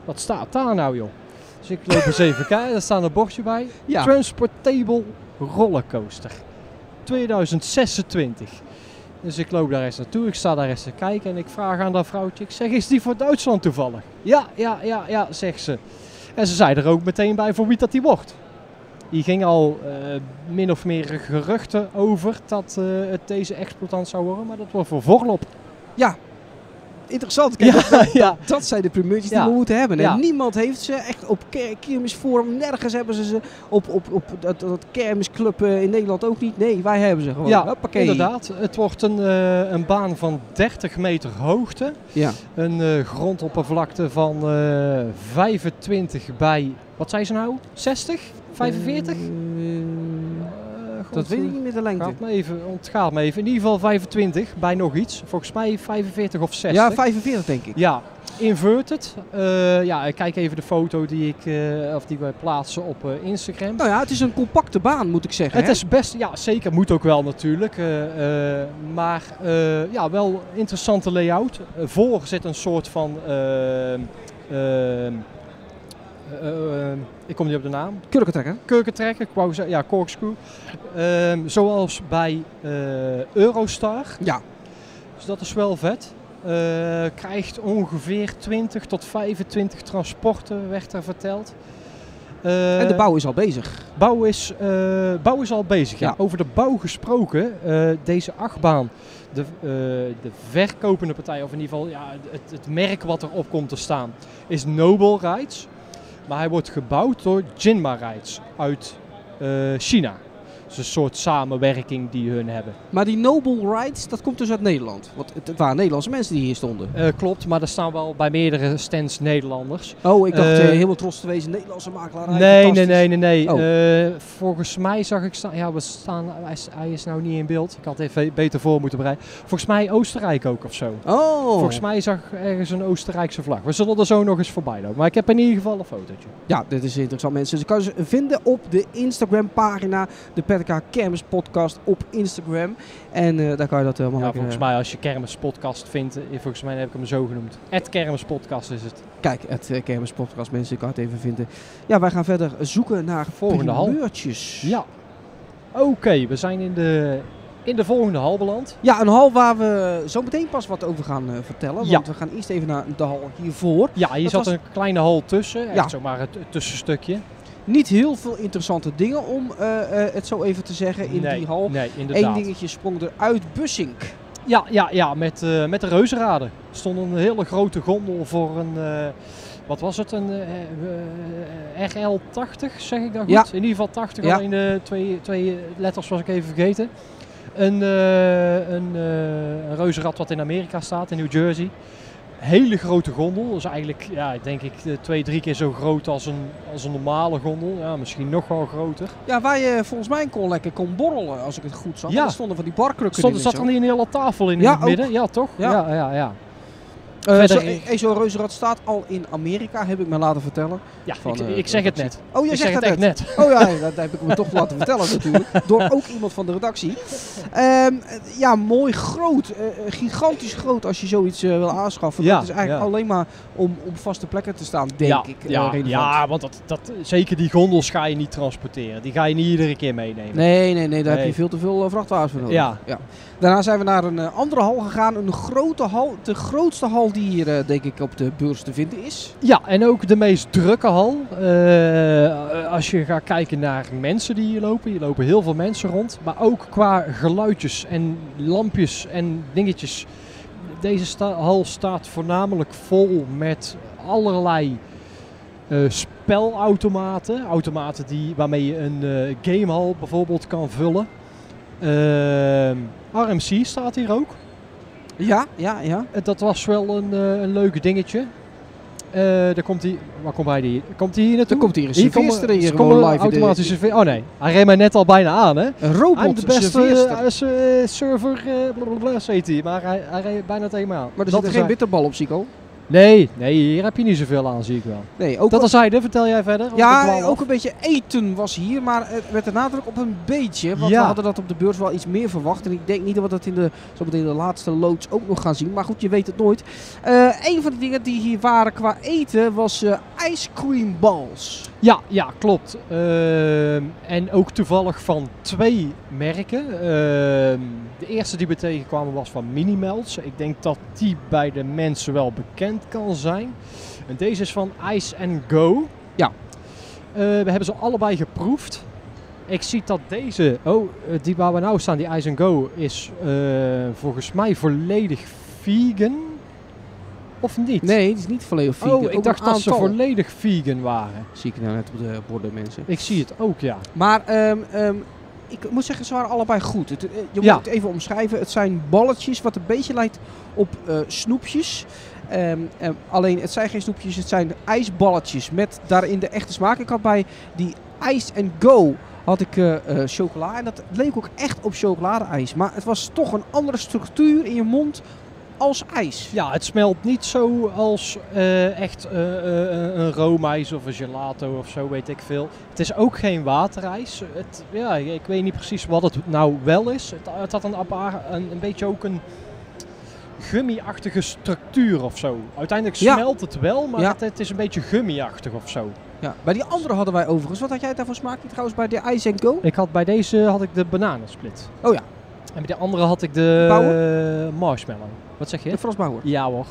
S2: wat staat daar nou joh? Dus ik loop eens even kijken, daar staat een bordje bij.
S1: Ja.
S2: Transportable Rollercoaster 2026. Dus ik loop daar eens naartoe, ik sta daar eens te kijken en ik vraag aan dat vrouwtje, ik zeg, is die voor Duitsland toevallig? Ja, ja, ja, ja, zegt ze. En ze zei er ook meteen bij voor wie dat die wordt. Die ging al eh, min of meer geruchten over dat eh, het deze exploitant zou worden, maar dat wordt voor Vorlop.
S1: Interessant. Kijk,
S2: Ja, ja.
S1: Dat zijn de primeurtjes
S2: Ja.
S1: die we moeten hebben.
S2: Ja.
S1: Niemand heeft ze echt op ker- kermisforum. Nergens hebben ze ze. Op, op, op dat, dat kermisclub eh, in Nederland ook niet. Nee, wij hebben ze gewoon.
S2: Ja,
S1: Hoppakee.
S2: inderdaad. Het wordt een, eh, een baan van 30 meter hoogte.
S1: Ja.
S2: Een eh, grondoppervlakte van eh 25 bij, wat zijn ze nou? 60? 45?
S1: Dat weet ik
S2: eh,
S1: niet meer de lengte.
S2: Gaat me even, ontgaat me even. In ieder geval 25 bij nog iets. Volgens mij 45 of 60.
S1: Ja, 45 denk ik.
S2: Ja, inverted. Eh, ja, ik kijk even de foto die ik eh, of die wij plaatsen op Instagram.
S1: Nou ja, het is een compacte baan moet ik zeggen.
S2: Het
S1: hè?
S2: is best, ja zeker, moet ook wel natuurlijk. maar ja, wel interessante layout. Voor zit een soort van, ik kom niet op de naam,
S1: kurkentrekker.
S2: kurkentrekker, ik wou zeggen, ja, corkscrew. Ehm, zoals bij eh, Eurostar.
S1: Ja.
S2: Dus dat is wel vet. Eh, krijgt ongeveer 20 tot 25 transporten, werd er verteld. Eh,
S1: en de bouw is al bezig.
S2: Bouw is, eh, bouw is al bezig. Ja. Over de bouw gesproken, eh, deze achtbaan, de, eh, de verkopende partij, of in ieder geval ja, het, het merk wat erop komt te staan, is Noble Rides. Maar hij wordt gebouwd door Jinma Rides uit eh, China. Dus een soort samenwerking die hun hebben.
S1: Maar die Noble Rides, dat komt dus uit Nederland. Want het, waren Nederlandse mensen die hier stonden.
S2: Eh, klopt, maar er staan wel bij meerdere stands Nederlanders.
S1: Oh, ik dacht
S2: Eh,
S1: eh, helemaal trots te wezen. Nederlandse makelaar.
S2: Nee, nee, nee, nee, nee.
S1: Oh.
S2: Volgens mij zag ik staan. Ja, we staan. Hij is, hij is nou niet in beeld. Ik had even beter voor moeten bereiden. Volgens mij Oostenrijk ook of zo.
S1: Oh.
S2: Volgens mij zag ik ergens een Oostenrijkse vlag. We zullen er zo nog eens voorbij lopen. Maar ik heb in ieder geval een fotootje.
S1: Ja, dit is interessant mensen. Je kan ze vinden op de Instagram pagina. De PTK Kermis podcast op Instagram. En eh, daar kan je dat helemaal
S2: Ja,
S1: lekker,
S2: volgens
S1: eh,
S2: mij als je Kermis Podcast vindt. eh, Volgens mij heb ik hem zo genoemd. Het Kermis Podcast is het.
S1: Kijk, het eh, Kermis podcast mensen, ik kan het even vinden. Ja, wij gaan verder zoeken naar
S2: Volgende hal. Ja. Oké, we zijn in de, in de volgende hal beland.
S1: Ja, een hal waar we zo meteen pas wat over gaan eh, vertellen.
S2: Ja.
S1: Want we gaan eerst even naar de hal hiervoor.
S2: Ja, hier
S1: Dat
S2: zat
S1: was-
S2: een kleine hal tussen. Echt
S1: Ja.
S2: zomaar het tussenstukje.
S1: Niet heel veel interessante dingen om eh, eh, het zo even te zeggen in
S2: nee,
S1: die hal.
S2: Nee, inderdaad.
S1: Eén dingetje sprong eruit. Bussink.
S2: Ja, ja, ja met, eh, met de reuzenraden. Er stond een hele grote gondel voor een, wat was het, een eh, eh, RL80 zeg ik dat goed?
S1: Ja.
S2: In ieder geval 80,
S1: Ja.
S2: alleen de twee, twee letters was ik even vergeten. Een, een, een reuzenrad wat in Amerika staat, in New Jersey. Hele grote gondel. Is eigenlijk, ja, denk ik, eh, twee, drie keer zo groot als een, als een normale gondel. Ja, misschien nog wel groter.
S1: Ja, waar je volgens mij kon lekker kon borrelen, als ik het goed zag.
S2: Ja.
S1: Er stonden van die barkrukken
S2: Stond,
S1: in
S2: zat er niet een hele tafel in,
S1: Ja,
S2: in het
S1: ook.
S2: midden? Ja, toch?
S1: Ja.
S2: Ja, ja, ja.
S1: Eh,
S2: Verder-
S1: zo, e- Zo'n reuzenrad staat al in Amerika, heb ik me laten vertellen.
S2: Ja,
S1: Van,
S2: ik,
S1: eh,
S2: ik zeg het net.
S1: Oh, jij
S2: ik
S1: zegt
S2: zeg het
S1: net.
S2: net.
S1: Oh ja, dat heb ik me toch laten vertellen natuurlijk. Door ook iemand van de redactie. Ehm, eh, ja, mooi groot. gigantisch groot als je zoiets wil aanschaffen.
S2: Ja,
S1: dat is eigenlijk
S2: ja.
S1: alleen maar om op vaste plekken te staan, denk
S2: ja,
S1: ik.
S2: ja, ja, want dat, dat, zeker die gondels ga je niet transporteren. Die ga je niet iedere keer meenemen.
S1: Nee, nee, nee, daar heb je veel te veel vrachtwagens voor nodig.
S2: Ja.
S1: Daarna zijn we naar een eh, andere hal gegaan. Een grote hal. De grootste hal die hier, eh, denk ik, op de beurs te vinden is.
S2: Ja, en ook de meest drukke hal. Eh, als je gaat kijken naar mensen die hier lopen. Hier lopen heel veel mensen rond. Maar ook qua geluidjes en lampjes en dingetjes. Deze hal staat voornamelijk vol met allerlei spelautomaten. Automaten die, waarmee je een eh, gamehal bijvoorbeeld kan vullen. Ehm, RMC staat hier ook.
S1: Ja, ja, ja.
S2: Eh, Dat was wel een, eh, een leuk dingetje. Eh daar komt hij. Waar komt hij die? Komt hij hier naartoe?
S1: Dan komt hier een
S2: Hier
S1: hier gewoon live de-
S2: automatische serve- Oh nee, hij reed mij net al bijna aan hè.
S1: Een robot
S2: I'm de beste eh, server, eh blablabla, heet hij. Maar hij, hij reed bijna tegen me aan.
S1: Maar er
S2: Dat
S1: zit geen
S2: hij.
S1: bitterbal op, Sico.
S2: Nee, nee, hier heb je niet zoveel aan, zie ik wel.
S1: Nee, ook
S2: Dat als hij, vertel jij verder.
S1: Ja, ook een beetje eten was hier, maar met de nadruk op een beetje. Want
S2: Ja.
S1: we hadden dat op de beurs wel iets meer verwacht. En ik denk niet dat we dat in de, zo meteen de laatste loods ook nog gaan zien. Maar goed, je weet het nooit. Eh een van de dingen die hier waren qua eten was eh ice cream balls.
S2: Ja, ja, klopt. Ehm, en ook toevallig van twee merken. Ehm, de eerste die we tegenkwamen was van Minimelts. Ik denk dat die bij de mensen wel bekend kan zijn. En deze is van Ice and Go.
S1: Ja.
S2: Eh, we hebben ze allebei geproefd. Ik zie dat deze, oh, eh, die waar we nou staan, die Ice and Go, is eh, volgens mij volledig vegan. Of niet?
S1: Nee, het is niet volledig vegan.
S2: Oh,
S1: Ook
S2: ik dacht
S1: een
S2: dat ze volledig vegan waren.
S1: Zie ik nou net op de borden, mensen.
S2: Ik zie het ook, ja.
S1: Maar ehm, ehm, ik moet zeggen, ze waren allebei goed. Het, eh, je
S2: Ja.
S1: moet het even omschrijven. Het zijn balletjes wat een beetje lijkt op eh, snoepjes. Ehm, alleen, het zijn geen snoepjes, het zijn ijsballetjes met daarin de echte smaak. Ik had bij die Ice and Go had ik eh, chocola en dat leek ook echt op chocoladeijs. Maar het was toch een andere structuur in je mond als ijs.
S2: Ja, het smelt niet zo als eh, echt eh, eh, een roomijs of een gelato of zo, weet ik veel. Het is ook geen waterijs. Het, ja, ik weet niet precies wat het nou wel is. Het, het had een, een, een beetje ook een gummi-achtige structuur of zo. Uiteindelijk
S1: Ja.
S2: smelt het wel, maar
S1: Ja.
S2: het, het is een beetje gummi-achtig of zo.
S1: Ja. Bij die andere hadden wij overigens. Wat had jij daarvoor smaak trouwens bij de Ice Go?
S2: Ik had bij deze had ik de bananensplit.
S1: Oh ja.
S2: En bij de andere had ik de marshmallow. Wat zeg je?
S1: De Frans Bauer.
S2: Ja hoor.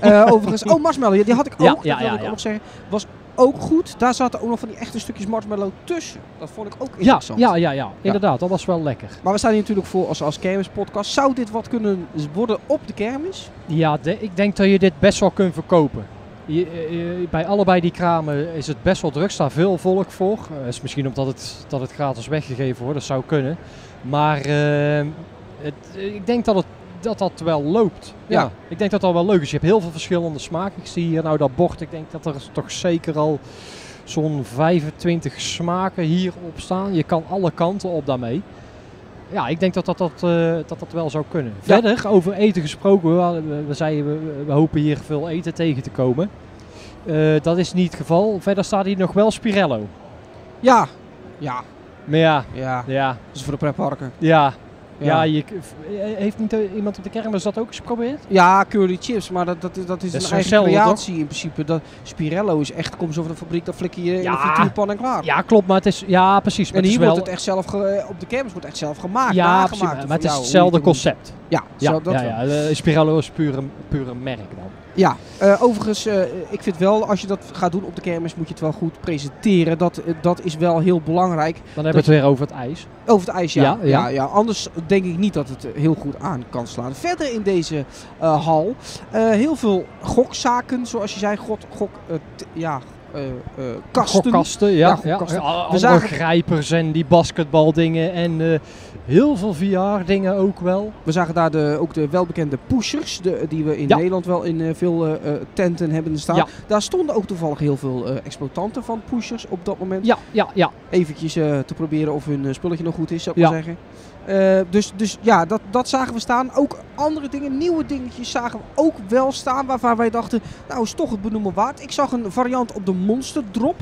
S1: Eh, overigens, oh marshmallow, ja, die had ik ook.
S2: Ja,
S1: dat
S2: ja,
S1: wil
S2: ja,
S1: ik
S2: ja.
S1: ook nog zeggen. Was ook goed. Daar zaten ook nog van die echte stukjes marshmallow tussen. Dat vond ik ook
S2: Ja,
S1: interessant.
S2: ja, ja, ja, inderdaad. Dat was wel lekker.
S1: Maar we staan hier natuurlijk voor als, als kermispodcast. Zou dit wat kunnen worden op de kermis?
S2: Ja, de- ik denk dat je dit best wel kunt verkopen. Je, eh, eh, bij allebei die kramen is het best wel druk, staat veel volk voor. Is misschien omdat het, dat het gratis weggegeven wordt, dat zou kunnen. Maar eh, het, eh, ik denk dat, het, dat dat wel loopt. Ja.
S1: Ja.
S2: ik denk dat dat wel leuk is. Je hebt heel veel verschillende smaken. Ik zie hier nou dat bord, ik denk dat er toch zeker al zo'n 25 smaken hierop staan. Je kan alle kanten op daarmee. Ja, ik denk dat dat, dat, eh, dat, dat wel zou kunnen.
S1: Ja.
S2: Verder, over eten gesproken, we, we zeiden we, we hopen hier veel eten tegen te komen. Eh, dat is niet het geval. Verder staat hier nog wel Spirello.
S1: Ja. Ja.
S2: Maar ja,
S1: Ja.
S2: ja,
S1: is voor de pretparken.
S2: ja. Ja,
S1: Ja.
S2: je, heeft niet eh, iemand op de kermis dat ook eens geprobeerd?
S1: Ja, curly chips, maar dat, dat, is- dat is
S2: Dat
S1: een eigen creatie in principe. Dat, Spirello is echt, kom zo van de fabriek, dan flikker je in de frituurpan en klaar.
S2: Ja, klopt, maar het is, ja precies. Maar
S1: en hier wordt het echt zelf, ge- op de kermis wordt echt zelf gemaakt,
S2: ja, precies, maar het is hetzelfde concept.
S1: Ja,
S2: Ja,
S1: zo, dat
S2: ja. eh, Spirello is puur een, puur een merk dan.
S1: Ja, eh, overigens, eh, ik vind wel, als je dat gaat doen op de kermis, moet je het wel goed presenteren. Dat, eh, dat is wel heel belangrijk.
S2: Dan hebben we het weer over het ijs.
S1: Over het ijs, ja.
S2: Ja,
S1: ja.
S2: ja.
S1: Ja, Anders denk ik niet dat het heel goed aan kan slaan. Verder in deze hal, heel veel gokzaken, zoals je zei, god, gok, ja, kasten.
S2: Gokkasten, ja.
S1: Ja, gokkasten.
S2: ja,
S1: We
S2: We
S1: zagen-
S2: grijpers en die basketbaldingen en heel veel VR-dingen ook wel.
S1: We zagen daar de, ook de welbekende pushers, de, die we in
S2: Ja.
S1: Nederland wel in eh, veel eh, eh, tenten hebben staan.
S2: Ja.
S1: Daar stonden ook toevallig heel veel exploitanten van pushers op dat moment.
S2: Ja, ja, ja.
S1: Eventjes te proberen of hun spulletje nog goed is, zou ik
S2: Ja.
S1: maar zeggen. Dus, dus ja, dat, dat zagen we staan. Ook andere dingen, nieuwe dingetjes zagen we ook wel staan. Waarvan wij dachten, nou is toch het benoemen waard. Ik zag een variant op de Monster Drop.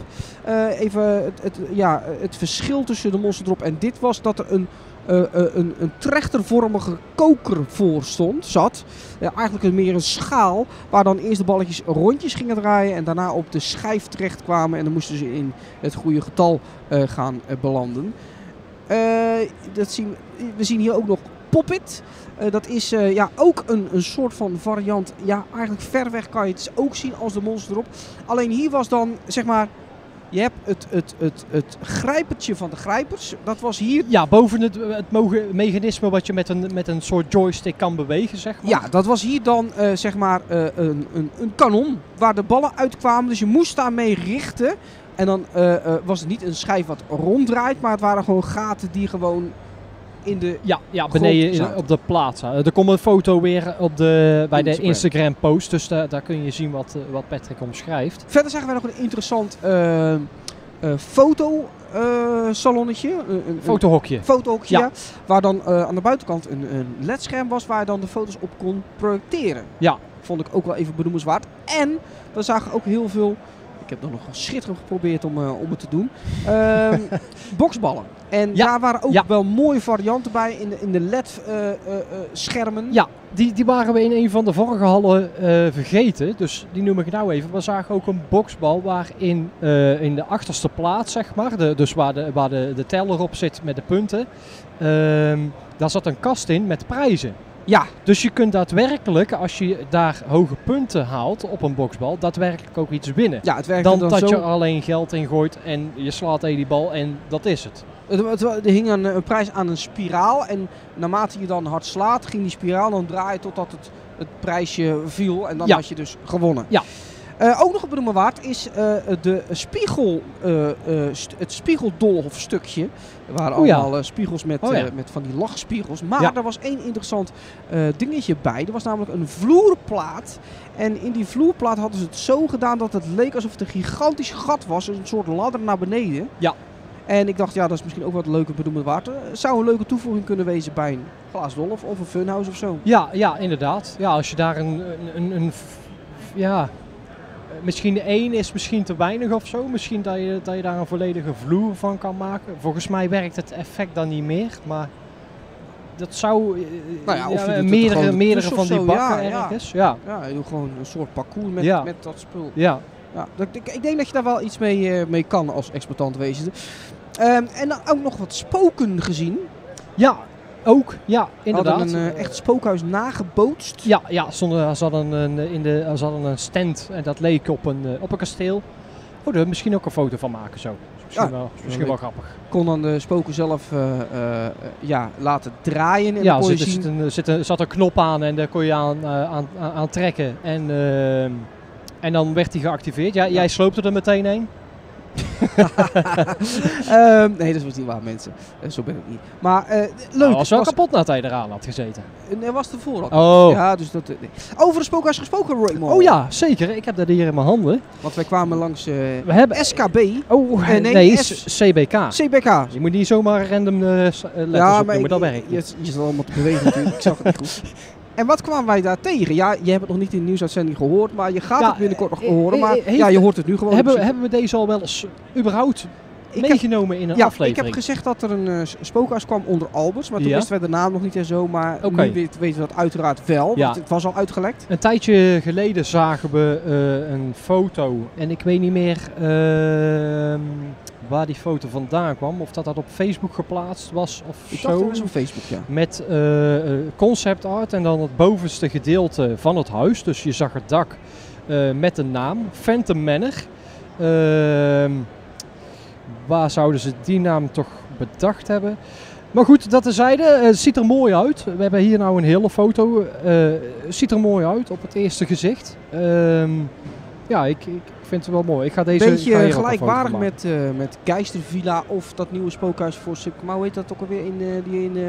S1: Even het, het, ja, het verschil tussen de Monster Drop en dit was dat er een, eh, eh, een, een trechtervormige koker voor stond, zat. Ja, eigenlijk meer een schaal waar dan eerst de balletjes rondjes gingen draaien en daarna op de schijf terecht kwamen. En dan moesten ze in het goede getal eh, gaan belanden. Dat zien, we- zien hier ook nog Poppit. Dat is ja, ook een, een soort van variant. Ja, eigenlijk ver weg kan je het ook zien als de monster erop. Alleen hier was dan, zeg maar, je hebt het, het, het, het grijpertje van de grijpers. Dat was hier
S2: Ja, boven het, het mechanisme wat je met een, met een soort joystick kan bewegen, zeg maar.
S1: Ja, dat was hier dan eh, zeg maar eh, een, een, een kanon waar de ballen uitkwamen. Dus je moest daarmee richten. En dan eh, was het niet een schijf wat ronddraait, maar het waren gewoon gaten die gewoon in de...
S2: Ja, ja beneden in- op de plaats. Er komt een foto weer op de, bij de
S1: Instagram.
S2: Post, dus daar, daar kun je zien wat, eh, wat Patrick omschrijft.
S1: Verder zagen wij nog een interessant eh, foto salonnetje. Een,
S2: Fotohokje.
S1: fotohokje,
S2: Ja.
S1: ja, waar dan aan de buitenkant een, een ledscherm was waar je dan de foto's op kon projecteren.
S2: Ja.
S1: Vond ik ook wel even benoemenswaard. En we zagen ook heel veel, ik heb dan nog schitterend geprobeerd om, eh, om het te doen, ehm, boksballen. En
S2: Ja.
S1: daar waren ook
S2: Ja.
S1: wel mooie varianten bij in de, in de LED-schermen.
S2: Ja, die, die waren we in een van de vorige hallen eh, vergeten. Dus die noem ik nou even. We zagen ook een boksbal waarin eh, in de achterste plaats, zeg maar, de, dus waar, de, waar de, de teller op zit met de punten, ehm, daar zat een kast in met prijzen.
S1: Ja,
S2: Dus je kunt daadwerkelijk, als je daar hoge punten haalt op een boksbal, daadwerkelijk ook iets winnen.
S1: ja, het werkte
S2: Dan,
S1: dan,
S2: dat
S1: zo.
S2: je alleen geld in gooit en je slaat die bal en dat is het.
S1: Het, het- er hing een, een prijs aan een spiraal. En naarmate je dan hard slaat, ging die spiraal dan draaien totdat het, het prijsje viel. En dan
S2: Ja.
S1: had je dus gewonnen.
S2: Ja.
S1: Eh, ook nog een benoemen waard is eh, de spiegel, eh, st- het spiegeldolhof stukje. Er waren
S2: Oh ja.
S1: allemaal spiegels met,
S2: Oh ja.
S1: met van die lachspiegels. Maar
S2: Ja.
S1: er was één interessant dingetje bij. Er was namelijk een vloerplaat. En in die vloerplaat hadden ze het zo gedaan dat het leek alsof het een gigantisch gat was. Een soort ladder naar beneden.
S2: Ja.
S1: En ik dacht, ja, dat is misschien ook wat leuke benoemen waard. Eh, zou een leuke toevoeging kunnen wezen bij een glaasdolf of een funhouse of zo.
S2: Ja, ja, inderdaad. Ja, als je daar een, een, een, een ja, misschien één is misschien te weinig of zo. Misschien dat je, dat je daar een volledige vloer van kan maken. Volgens mij werkt het effect dan niet meer, maar dat zou eh,
S1: Nou ja, of
S2: meerdere, meerdere
S1: tussen
S2: van die bakken
S1: ja,
S2: ergens. Ja,
S1: Ja, je doet gewoon een soort parcours met, met dat spul.
S2: ja.
S1: Ja, dat, ik, ik denk dat je daar wel iets mee, eh, mee kan als exploitant wezen. Ehm, en dan ook nog wat spoken gezien.
S2: ja ook. Ja, inderdaad.
S1: hadden een eh, echt spookhuis nagebootst.
S2: Ja, ja stonden, ze, hadden een, in de, ze hadden een stand en dat leek op een, eh, op een kasteel. Oh, daar misschien ook een foto van maken zo. Is misschien
S1: Ja,
S2: wel, is misschien wel grappig.
S1: Kon dan de spoken zelf eh, eh, eh, ja, laten draaien. En
S2: ja,
S1: kon
S2: er
S1: je
S2: zit,
S1: zien...
S2: zit een, zit een, zat een knop aan en daar kon je aan, eh, aan, aan, aan trekken. En, ehm, en dan werd hij geactiveerd. Ja, Jij sloopte er meteen een.
S1: Ehm, nee, dat was niet waar, mensen. Eh, zo ben ik niet. Maar eh, leuk.
S2: Nou, was wel
S1: was,
S2: kapot nadat hij eraan had gezeten.
S1: Nee, was tevoren.
S2: Oh.
S1: Ja, dus dat... eh, nee. Over het spookhuis gesproken, Raymond.
S2: oh ja, zeker. Ik heb dat hier in mijn handen.
S1: Want wij kwamen langs
S2: We hebben...
S1: SKB,
S2: Oh, nee,
S1: nee,
S2: CBK.
S1: CBK.
S2: Je moet niet zomaar random letters
S1: Ja, maar
S2: opnoemen, dat werkt
S1: je zit allemaal te bewegen natuurlijk. Ik zag het niet goed. En wat kwamen wij daar tegen? Ja, je hebt het nog niet in de nieuwsuitzending gehoord, maar je gaat
S2: Ja,
S1: het binnenkort nog
S2: eh,
S1: horen.
S2: eh,
S1: Maar
S2: heeft-
S1: ja, je hoort het nu gewoon.
S2: Hebben, hebben we deze al wel eens überhaupt
S1: Ik heb-
S2: meegenomen in een
S1: ja,
S2: aflevering?
S1: ik heb gezegd dat er een eh, s- spookhuis kwam onder Albers, maar toen
S2: Ja.
S1: wisten wij de naam nog niet en zo. Maar
S2: Oké.
S1: nu weten we dat uiteraard wel,
S2: Ja.
S1: want het was al uitgelekt.
S2: Een tijdje geleden zagen we eh, een foto en ik weet niet meer ehm, waar die foto vandaan kwam. Of dat dat op Facebook geplaatst was of
S1: Ik
S2: zo.
S1: was op Facebook, ja.
S2: Met eh, concept art en dan het bovenste gedeelte van het huis. Dus je zag het dak eh, met een naam. Phantom Manor. Ehm, waar zouden ze die naam toch bedacht hebben? Maar goed, dat tezijde. Eh, Het ziet er mooi uit. We hebben hier nou een hele foto. Het ziet er mooi uit op het eerste gezicht. Ehm, Ja, ik, ik, ik vind het wel mooi. Ik ga deze ik ga
S1: Beetje gelijkwaardig met, eh met Geistervilla of dat nieuwe spookhuis voor Sipkema. Hoe heet dat ook alweer in, eh, die in eh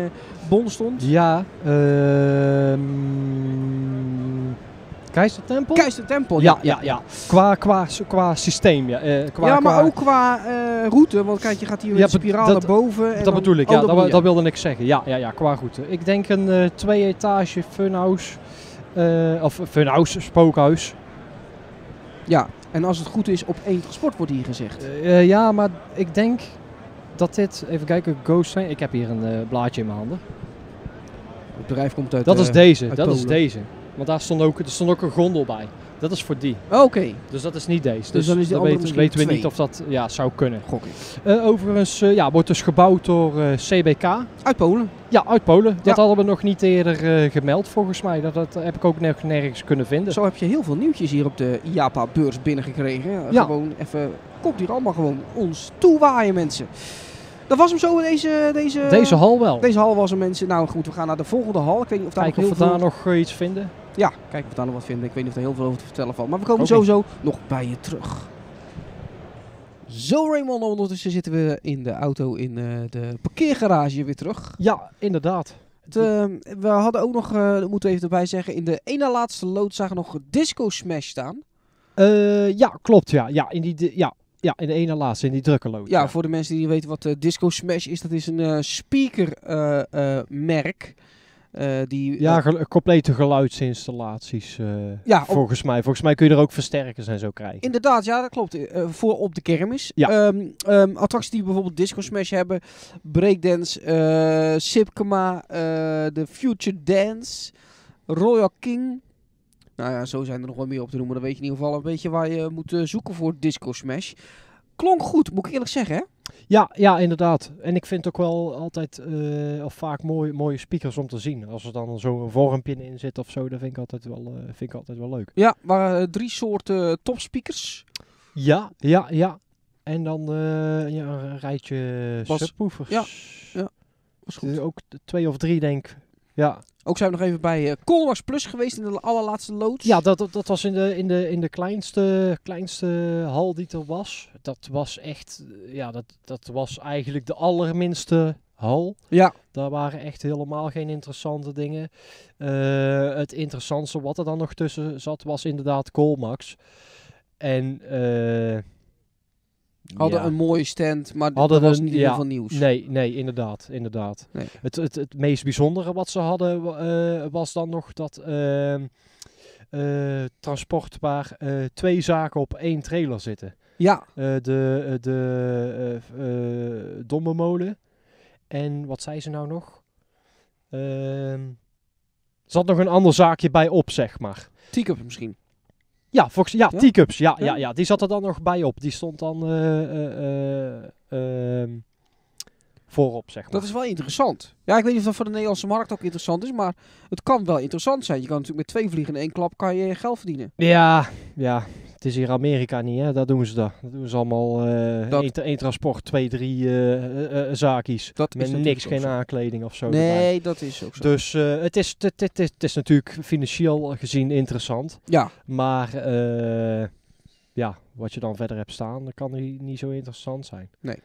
S1: Bonn stond?
S2: Ja, ehm Keizertempel?
S1: Keizertempel.
S2: ja, ja, ja. Qua, qua, qua systeem, ja. eh, qua,
S1: ja, maar
S2: qua-
S1: ook qua route. Want kijk, je gaat hier
S2: Ja,
S1: spiraal
S2: dat-
S1: naar boven. en
S2: Dat bedoel ik,
S1: oh,
S2: ja, dat, dat wilde ik zeggen. Ja, ja, ja, qua route. Ik denk een eh, twee etage funhouse, eh, of funhouse, spookhuis.
S1: Ja, en als het goed is, op één transport wordt hier gezegd.
S2: Eh, ja, maar ik denk dat dit, even kijken, Ghost Train. Ik heb hier een eh, blaadje in mijn handen.
S1: Het bedrijf komt uit...
S2: Dat is
S1: eh,
S2: deze, dat is deze. Want daar stond ook, er stond ook een gondel bij. Dat is voor die.
S1: Oké,
S2: Dus dat is niet deze. Dus,
S1: dan is andere
S2: weten, weten we
S1: twee.
S2: niet of dat ja, zou kunnen.
S1: gok ik.
S2: Eh, overigens eh, ja, wordt dus gebouwd door eh, CBK.
S1: Uit Polen.
S2: Ja, uit Polen. Dat
S1: Ja.
S2: hadden we nog niet eerder gemeld volgens mij. Dat, dat heb ik ook nergens kunnen vinden.
S1: Zo heb je heel veel nieuwtjes hier op de IAPA-beurs binnengekregen. Ja. Gewoon even, komt hier allemaal gewoon ons toewaaien, mensen. Dat was hem zo, deze... Deze,
S2: Deze hal wel.
S1: Deze hal was er, mensen. Nou goed, we gaan naar de volgende hal. Ik weet niet of daar
S2: Kijken
S1: nog
S2: of we daar nog iets vinden.
S1: Ja, kijken of we daar nog wat vinden. Ik weet niet of er heel veel over te vertellen valt. Maar we komen sowieso nog bij je terug. Zo Raymond, ondertussen zitten we in de auto in eh, de parkeergarage weer terug.
S2: Ja, inderdaad.
S1: Het, eh, we hadden ook nog, dat moeten we even erbij zeggen, in de ene laatste lood zagen we nog Disco Smash staan.
S2: Eh, ja, klopt. Ja. Ja, in die, di- ja, ja, in de ene laatste, in die drukke lood.
S1: Ja, voor de mensen die niet weten wat Disco Smash is, dat is een speakermerk. Eh die,
S2: Ja,
S1: eh,
S2: gel- complete geluidsinstallaties. eh,
S1: Ja,
S2: volgens mij. Volgens mij kun je er ook versterkers en zo krijgen.
S1: Inderdaad, ja, dat klopt. Voor op de kermis.
S2: Ja.
S1: Ehm, ehm, attracties die bijvoorbeeld Disco Smash hebben. Breakdance, Sipkema, de Future Dance, Royal King. Nou ja, zo zijn er nog wel meer op te noemen. Dan weet je in ieder geval een beetje waar je moet zoeken voor Disco Smash. Klonk goed, moet ik eerlijk zeggen. Hè?
S2: Ja, ja, inderdaad. En ik vind ook wel altijd, eh, of vaak mooi, mooie speakers om te zien. Als er dan zo'n vormpje in zit of zo, dat vind ik altijd wel, eh, vind ik altijd wel leuk.
S1: Ja, waren eh, drie soorten topspeakers.
S2: Ja, ja, ja. En dan ja, een rijtje
S1: Was-
S2: subwoofers.
S1: ja, ja. Was goed.
S2: Ook t- twee of drie, denk ik. Ja,
S1: Ook zijn we nog even bij eh Colmax Plus geweest in de allerlaatste loods.
S2: ja dat, dat, dat was in de, in de, in de kleinste, kleinste hal die er was. Dat was echt, eh, ja, dat, dat was eigenlijk de allerminste hal.
S1: ja.
S2: Daar waren echt helemaal geen interessante dingen. Eh, het interessantste wat er dan nog tussen zat, was inderdaad Colmax. En
S1: Hadden
S2: ja.
S1: een mooie stand, maar
S2: Hadden
S1: dat was niet
S2: ja,
S1: heel veel nieuws.
S2: Nee, nee, inderdaad, inderdaad.
S1: Nee.
S2: Het, het, het meest bijzondere wat ze hadden eh, was dan nog dat ehm, eh, transport waar eh, twee zaken op één trailer zitten.
S1: Ja,
S2: de de domme molen. En wat zei ze nou nog? Ehm, er zat nog een ander zaakje bij op, zeg maar.
S1: Teacup misschien.
S2: Ja, volgens, ja,
S1: Ja?
S2: teacups. Ja,
S1: Ja?
S2: ja? Ja, die zat er dan nog bij op. Die stond dan ehm, voorop, zeg maar.
S1: Dat is wel interessant. Ja, ik weet niet of dat voor de Nederlandse markt ook interessant is, maar het kan wel interessant zijn. Je kan natuurlijk met twee vliegen in één klap kan je geld verdienen.
S2: Ja, ja. Het is hier Amerika niet, hè? Daar doen ze dat. Dat doen ze allemaal eh
S1: Dat-
S2: één, tra- één transport, twee, drie eh eh, zaakjes.
S1: Dat
S2: Met niks, geen aankleding of zo. erbij.
S1: Nee, dat is ook zo.
S2: Dus het, is, het, het, het is natuurlijk financieel gezien interessant.
S1: Ja,
S2: Maar ja, wat je dan verder hebt staan, dat kan niet zo interessant zijn.
S1: Nee.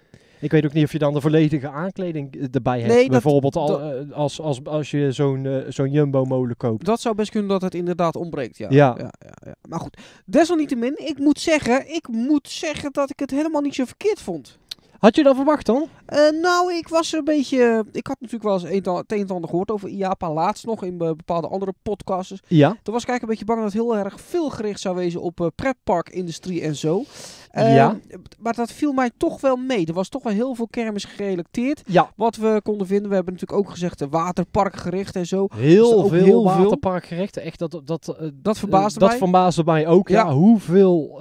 S2: Ik weet ook niet of je dan de volledige aankleding eh, erbij hebt.
S1: Nee, dat-
S2: Bijvoorbeeld al, eh, als, als, als je zo'n eh, zo'n Jumbo-molen koopt.
S1: dat zou best kunnen dat het inderdaad ontbreekt. Ja.
S2: Ja.
S1: Ja, ja, ja. Maar goed, desalniettemin, ik moet zeggen, ik moet zeggen dat ik het helemaal niet zo verkeerd vond.
S2: Had je dat verwacht dan?
S1: Eh, nou, ik was een beetje... Ik had natuurlijk wel eens een, het een en ander gehoord over IAPA laatst nog in be- bepaalde andere podcasts.
S2: Ja.
S1: Toen was ik eigenlijk een beetje bang dat het heel erg veel gericht zou wezen op eh pretparkindustrie en zo. Eh,
S2: Ja.
S1: Maar dat viel mij toch wel mee. Er was toch wel heel veel kermis gerelateerd.
S2: Ja.
S1: Wat we konden vinden. We hebben natuurlijk ook gezegd de waterparkgericht en zo.
S2: Heel veel
S1: heel veel.
S2: waterparkgerechten. Echt, dat, dat,
S1: Dat verbaasde
S2: dat
S1: mij.
S2: verbaasde mij ook. Ja,
S1: Ja.
S2: hoeveel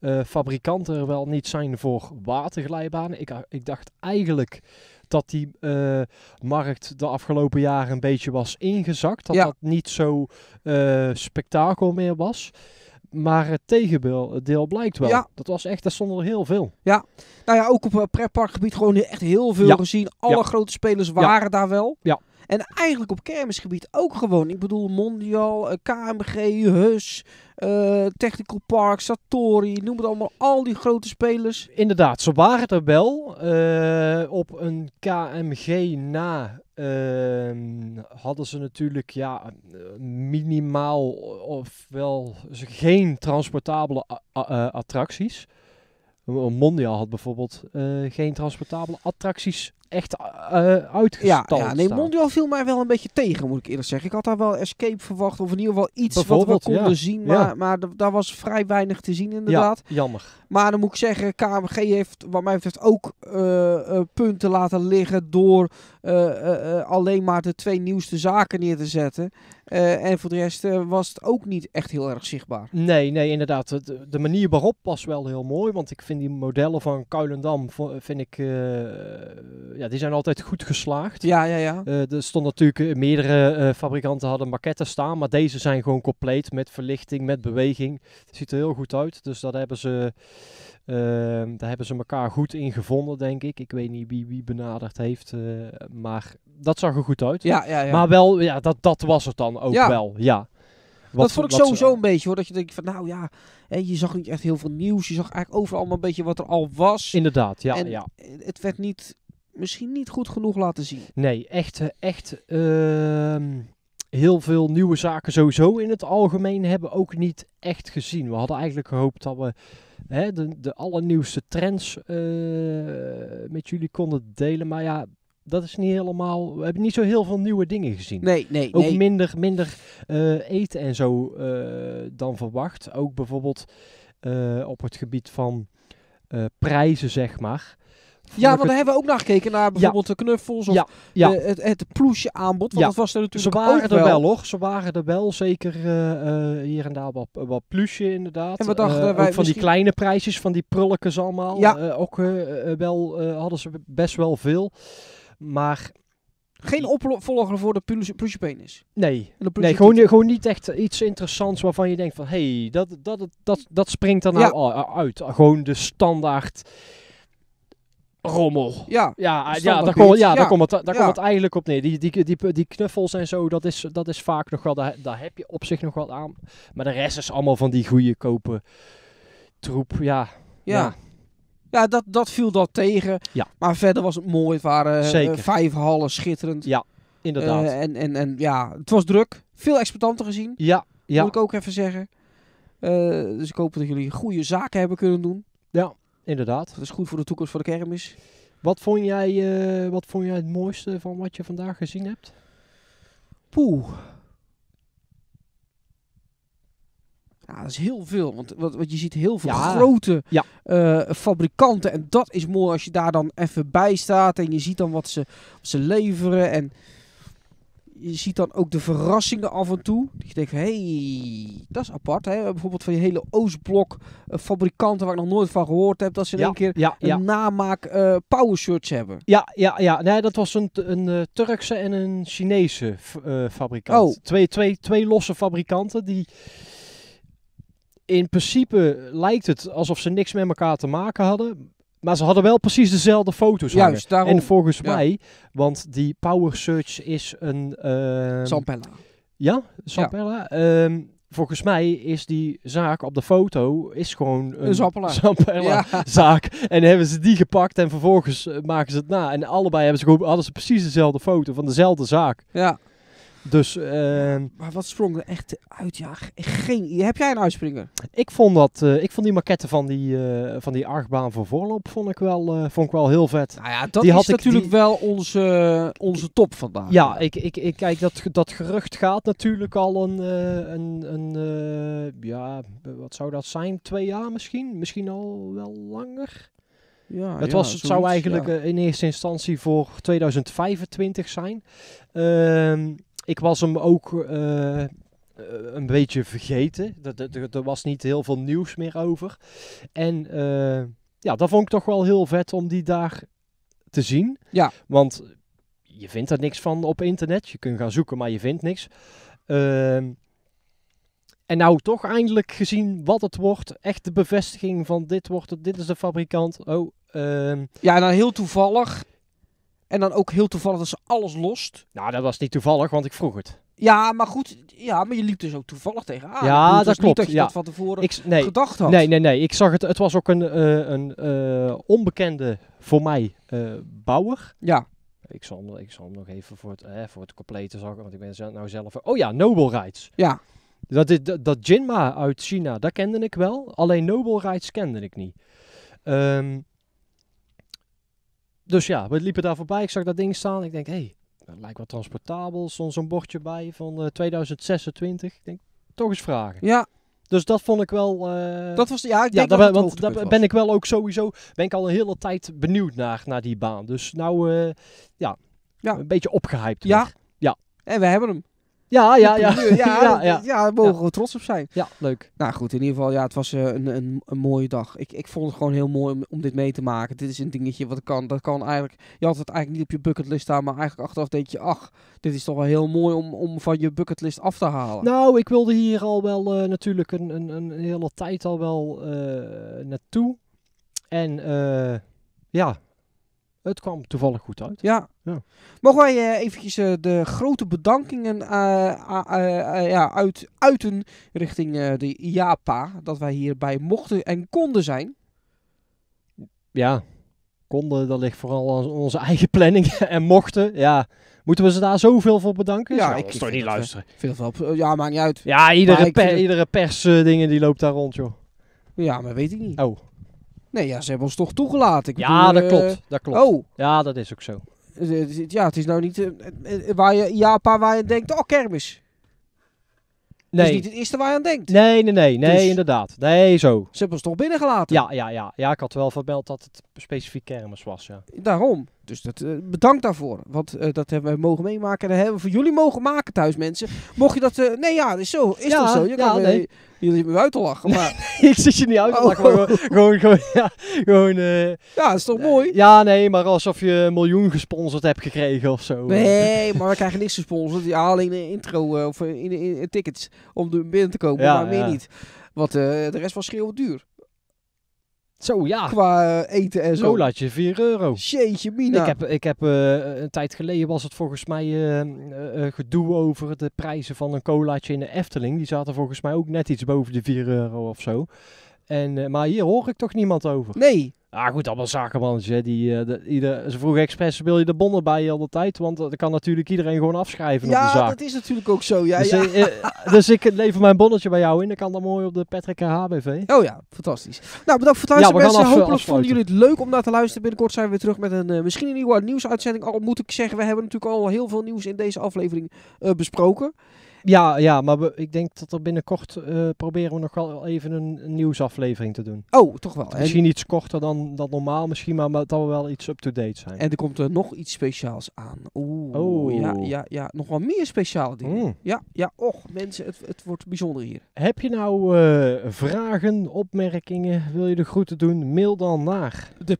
S2: eh, eh, fabrikanten er wel niet zijn voor waterglijbanen. Ik, ik dacht eigenlijk dat die eh, markt de afgelopen jaren een beetje was ingezakt. Dat
S1: Ja.
S2: dat niet zo eh, spektakel meer was. Maar het tegendeel blijkt wel.
S1: Ja.
S2: Dat was echt, daar stonden er heel veel.
S1: Nou ja, ook op het pretparkgebied gewoon echt heel veel
S2: Ja.
S1: gezien. Alle
S2: Ja.
S1: grote spelers waren daar wel.
S2: Ja.
S1: En eigenlijk op kermisgebied ook gewoon. Ik bedoel, Mondial, eh, KMG, Hus, eh, Technical Park, Satori, noem het allemaal. Al die grote spelers.
S2: Inderdaad, ze waren er wel. eh, op een KMG na ehm, hadden ze natuurlijk ja, minimaal of wel ze- geen transportabele attracties. Mondial had bijvoorbeeld geen transportabele attracties echt
S1: Ja,
S2: uitgestald
S1: ja, nee. Mondial viel mij wel een beetje tegen, moet ik eerlijk zeggen. Ik had daar wel Escape verwacht, of in ieder geval iets wat we konden
S2: ja.
S1: zien.
S2: Ja.
S1: Maar, maar daar was vrij weinig te zien, inderdaad.
S2: Ja, jammer.
S1: Maar dan moet ik zeggen, KMG heeft wat mij betreft ook eh, eh, punten laten liggen door alleen maar de twee nieuwste zaken neer te zetten. Eh, en voor de rest eh, was het ook niet echt heel erg zichtbaar.
S2: Nee, nee, inderdaad. De, de manier waarop was wel heel mooi. Want ik vind die modellen van Kuilendam, vind ik, eh, ja, die zijn altijd goed geslaagd.
S1: Ja, ja, ja.
S2: Eh, er stond natuurlijk, eh, meerdere eh, fabrikanten hadden maquetten staan, maar deze zijn gewoon compleet met verlichting, met beweging. Het ziet er heel goed uit, dus dat hebben ze, eh, daar hebben ze elkaar goed in gevonden, denk ik. Ik weet niet wie wie benaderd heeft, eh, maar dat zag er goed uit.
S1: Ja, ja, ja.
S2: Maar wel, ja, dat, dat was het dan ook
S1: Ja.
S2: wel, ja.
S1: dat vond ik
S2: ze-
S1: sowieso een beetje hoor. Dat je denkt van nou ja, hè, je zag niet echt heel veel nieuws. Je zag eigenlijk overal maar een beetje wat er al was.
S2: Inderdaad, ja,
S1: en
S2: ja.
S1: het werd niet, misschien niet goed genoeg laten zien.
S2: Nee, echt, eh, echt ehm, heel veel nieuwe zaken sowieso in het algemeen hebben ook niet echt gezien. We hadden eigenlijk gehoopt dat we hè, de, de allernieuwste trends eh, met jullie konden delen. Maar ja, dat is niet helemaal... We hebben niet zo heel veel nieuwe dingen gezien.
S1: Nee, nee,
S2: Ook
S1: nee.
S2: minder, minder eh, eten en zo eh, dan verwacht. Ook bijvoorbeeld op het gebied van prijzen, zeg maar.
S1: Ja, want daar hebben we ook naar gekeken. Naar bijvoorbeeld de knuffels of
S2: Ja,
S1: het, het ploesje aanbod. Want dat was er
S2: Ze
S1: natuurlijk
S2: waren
S1: ook
S2: er wel hoor, ze waren er wel. Zeker eh, eh, hier en daar wat, wat plusje inderdaad.
S1: En we dachten,
S2: Eh,
S1: wij
S2: van die kleine prijsjes, van die prulletjes allemaal.
S1: Ja.
S2: ook wel, hadden ze best wel veel. Maar
S1: Geen opvolger voor de ploesje penis.
S2: nee, nee gewoon, gewoon niet echt iets interessants waarvan je denkt van... Hé, hey, dat, dat, dat, dat springt er nou uit. Gewoon de standaard rommel.
S1: Ja,
S2: Ja, ja, daar, komt, ja,
S1: Ja.
S2: daar, komt het, daar
S1: Ja.
S2: komt het eigenlijk op neer. Die, die, die, die, knuffels en zo, dat is, dat is vaak nog wel, daar, daar heb je op zich nog wat aan. Maar de rest is allemaal van die goede kopen troep. Ja,
S1: ja. Ja, dat, dat viel dat tegen.
S2: Ja.
S1: Maar verder was het mooi. Het waren
S2: Zeker.
S1: vijf hallen, schitterend.
S2: Ja, inderdaad.
S1: Eh, en, en, en ja, het was druk. Veel exploitanten gezien,
S2: ja, ja,
S1: moet ik ook even zeggen. Eh, dus ik hoop dat jullie goede zaken hebben kunnen doen.
S2: Inderdaad.
S1: Dat is goed voor de toekomst van de kermis.
S2: Wat vond, jij, eh, wat vond jij het mooiste van wat je vandaag gezien hebt?
S1: Poeh. Ja, dat is heel veel. Want, want, want je ziet heel veel
S2: Ja.
S1: grote
S2: Ja.
S1: eh, fabrikanten. En dat is mooi als je daar dan even bij staat. En je ziet dan wat ze, wat ze leveren. En je ziet dan ook de verrassingen af en toe. Dat je denkt, hé, hey, dat is apart. Hè? Bijvoorbeeld van die hele Oostblok eh, fabrikanten waar ik nog nooit van gehoord heb. Dat ze in
S2: ja,
S1: één keer
S2: ja,
S1: een
S2: ja.
S1: namaak eh power shirts hebben.
S2: Ja, ja, ja. Nee, dat was een, een eh, Turkse en een Chinese fabrikant.
S1: Oh.
S2: Twee, twee, twee losse fabrikanten die... In principe lijkt het alsof ze niks met elkaar te maken hadden. Maar ze hadden wel precies dezelfde foto's hangen.
S1: Juist, daarom.
S2: En volgens
S1: Ja.
S2: mij, want die Power Search is een...
S1: Zampella.
S2: Ja, Zampella. Ehm, volgens mij is die zaak op de foto is gewoon een,
S1: Een Zampella. Ja.
S2: zaak. En hebben ze die gepakt en vervolgens eh, maken ze het na. En allebei hebben ze gewoon, hadden ze precies dezelfde foto van dezelfde zaak.
S1: Ja.
S2: Dus ehm,
S1: Maar wat sprong er echt uit? Ja, ge- geen. Heb jij een uitspringer?
S2: ik vond dat, eh, ik vond die maquette van die, eh, van die achtbaan voor voorloop vond ik wel, eh, vond ik wel heel vet.
S1: Nou ja, dat
S2: Die
S1: is
S2: had ik-
S1: natuurlijk
S2: die-
S1: wel onze, onze top vandaag.
S2: Ja, ik, ik, ik kijk, dat, dat gerucht gaat natuurlijk al een, eh, een, een eh, ja, wat zou dat zijn? Twee jaar misschien? Misschien al wel langer?
S1: ja,
S2: het,
S1: ja,
S2: was, het zou eigenlijk
S1: ja.
S2: in eerste instantie voor 2025 zijn. Ehm, ik was hem ook eh, eh, een beetje vergeten. Er- was niet heel veel nieuws meer over. En eh, ja, dat vond ik toch wel heel vet om die daar te zien.
S1: Ja.
S2: Want je vindt er niks van op internet. Je kunt gaan zoeken, maar je vindt niks. Ehm, en nou toch eindelijk gezien wat het wordt. Echt de bevestiging van dit wordt het, dit is de fabrikant. Oh, ehm,
S1: Ja, nou heel toevallig En dan ook heel toevallig dat ze alles lost.
S2: Nou, dat was niet toevallig, want ik vroeg het.
S1: Ja, maar goed. Ja, maar je liep dus ook toevallig tegenaan.
S2: Ja,
S1: Ik bedoel, het
S2: dat klopt,
S1: Niet dat je
S2: ja.
S1: dat van tevoren
S2: Ik, nee,
S1: gedacht had.
S2: nee, nee, nee. Ik zag het. Het was ook een, eh, een eh, onbekende voor mij eh, bouwer.
S1: Ja.
S2: Ik zal, hem, ik zal hem nog even voor het, eh, voor het complete zakken, want ik ben zelf, nou zelf... Oh ja, Noble Rides.
S1: Ja.
S2: Dat, is, dat, dat Jinma uit China, dat kende ik wel. Alleen Noble Rides kende ik niet. Ehm, dus ja, we liepen daar voorbij. Ik zag dat ding staan. Ik denk, hé, hey, dat lijkt wel transportabel. Stond zo'n bordje bij van eh, 2026. Ik denk, toch eens vragen.
S1: Ja,
S2: Dus dat vond ik wel... eh,
S1: dat was... Ja, ik
S2: ja,
S1: denk
S2: daar
S1: dat
S2: ben, want daar ben ik wel ook sowieso, ben ik al een hele tijd benieuwd naar, naar die baan. Dus nou, eh, ja,
S1: Ja.
S2: een beetje opgehyped.
S1: Ja.
S2: weer.
S1: En we hebben hem.
S2: Ja, ja, ja.
S1: Ja, ja,
S2: ja,
S1: daar mogen we trots op zijn.
S2: Ja, leuk.
S1: Nou goed, in ieder geval, ja, het was eh, een, een, een mooie dag. Ik, ik vond het gewoon heel mooi om, om dit mee te maken. Dit is een dingetje wat kan. Dat kan eigenlijk. Je had het eigenlijk niet op je bucketlist staan, maar eigenlijk achteraf denk je, ach, dit is toch wel heel mooi om, om van je bucketlist af te halen.
S2: Nou, ik wilde hier al wel eh, natuurlijk een, een, een hele tijd al wel eh, naartoe. En eh, ja, het kwam toevallig goed uit.
S1: Ja.
S2: Ja.
S1: Mogen wij eh, eventjes eh, de grote bedankingen eh, ja, uit, uiten richting de IAPA, dat wij hierbij mochten en konden zijn.
S2: Ja, konden, dat ligt vooral aan onze eigen planning. en mochten, ja, moeten we ze daar zoveel voor bedanken?
S1: Ja, ik
S2: toch niet luisteren.
S1: Het wel, ja, maakt niet uit.
S2: Ja, iedere, per, iedere persdingen die loopt daar rond, joh.
S1: Ja, maar weet ik niet.
S2: Oh.
S1: Nee, ja, ze hebben ons toch toegelaten. Ik
S2: Ja,
S1: bedoel,
S2: dat
S1: eh,
S2: klopt. Dat klopt.
S1: Oh,
S2: Ja, dat is ook zo.
S1: eh, eh, ja, het is nou niet waar je IAPA waar je denkt, oh kermis. Dat is
S2: Nee.
S1: niet het eerste waar je aan denkt.
S2: Nee, nee, nee, nee,
S1: Dus-
S2: inderdaad. Nee, zo.
S1: Ze hebben ons toch binnengelaten.
S2: Ja, ja, ja. Ja, ik had wel verbeld dat het specifiek kermis was, ja.
S1: Daarom. Dus dat, eh, bedankt daarvoor. Want eh, dat hebben we mogen meemaken. En dat hebben we voor jullie mogen maken thuis, mensen. Mocht je dat... eh, nee, ja, dat is zo. Is
S2: Ja,
S1: toch zo? Je
S2: ja,
S1: kan,
S2: nee.
S1: Jullie hebben me uit te lachen. Maar
S2: ik zit je niet uit te
S1: Oh.
S2: lachen, maar gewoon, gewoon, gewoon, ja, gewoon
S1: ja, dat is toch mooi?
S2: Ja, nee, maar alsof je een miljoen gesponsord hebt gekregen of zo.
S1: Nee, maar we krijgen niks gesponsord. Ja, alleen een intro of in, in, in- tickets om er binnen te komen.
S2: Ja,
S1: maar meer niet. Want de rest was schreeuwend duur.
S2: Zo, ja.
S1: Qua eh, eten en zo.
S2: Colaatje, 4 euro.
S1: Jeetje, Mina.
S2: Ik heb, ik heb eh, een tijd geleden was het volgens mij eh, gedoe over de prijzen van een colaatje in de Efteling. Die zaten volgens mij ook net iets boven de 4 euro of zo. En, maar hier hoor ik toch niemand over.
S1: Nee.
S2: Ah goed, allemaal zakenmannetjes. hè, Die, eh, de, ieder, ze vroegen expres, wil je de bonnen bij je al de tijd? Want dat kan natuurlijk iedereen gewoon afschrijven op de
S1: Ja,
S2: zaak.
S1: dat is natuurlijk ook zo. Ja,
S2: dus,
S1: ja.
S2: eh, eh, dus ik lever mijn bonnetje bij jou in. Dan kan dat mooi op de Patrick HBV.
S1: Oh ja, fantastisch. Nou, bedankt voor het
S2: Ja,
S1: luisteren mensen.
S2: af-
S1: Hopelijk
S2: afsluiten.
S1: vonden jullie het leuk om naar te luisteren. Binnenkort zijn we weer terug met een eh, misschien een nieuwe nieuwsuitzending. Al moet ik zeggen, we hebben natuurlijk al heel veel nieuws in deze aflevering eh, besproken.
S2: Ja, ja maar we, ik denk dat er binnenkort eh, proberen we nog wel even een, een nieuwsaflevering te doen.
S1: Oh, toch wel. En,
S2: Misschien iets korter dan, dan normaal misschien, maar, maar dat we wel iets up-to-date zijn.
S1: en er komt er nog iets speciaals aan. Oeh,
S2: Oh.
S1: ja, ja, ja. Nog wel meer speciale dingen.
S2: Mm.
S1: Ja, ja. Och, mensen, het, het wordt bijzonder hier.
S2: Heb je nou eh, vragen, opmerkingen, wil je de groeten doen? Mail dan naar.
S1: De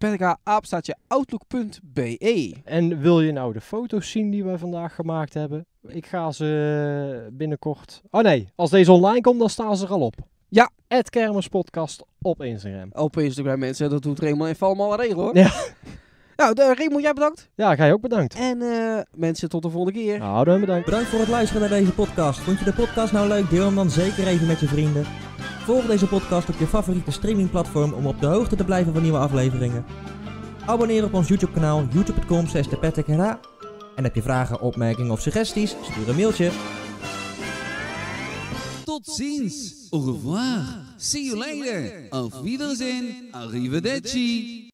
S1: outlook.be.
S2: En wil je nou de foto's zien die we vandaag gemaakt hebben? Ik ga ze binnenkort... Oh nee, als deze online komt, dan staan ze er al op.
S1: Ja.
S2: Het Kermispodcast op Instagram.
S1: Op Instagram mensen, dat doet Raymond even allemaal regel hoor.
S2: Ja.
S1: Nou, de, Raymond, jij bedankt.
S2: Ja, ga je ook bedankt.
S1: En eh, mensen, tot de volgende keer.
S2: Nou, dan bedankt.
S4: Bedankt voor het luisteren naar deze podcast. Vond je de podcast nou leuk? Deel hem dan zeker even met je vrienden. Volg deze podcast op je favoriete streamingplatform om op de hoogte te blijven van nieuwe afleveringen. Abonneer op ons YouTube kanaal youtube.com slash En heb je vragen, opmerkingen of suggesties? Stuur een mailtje.
S5: Tot ziens. Au revoir. See you later. Auf Wiedersehen. Arrivederci.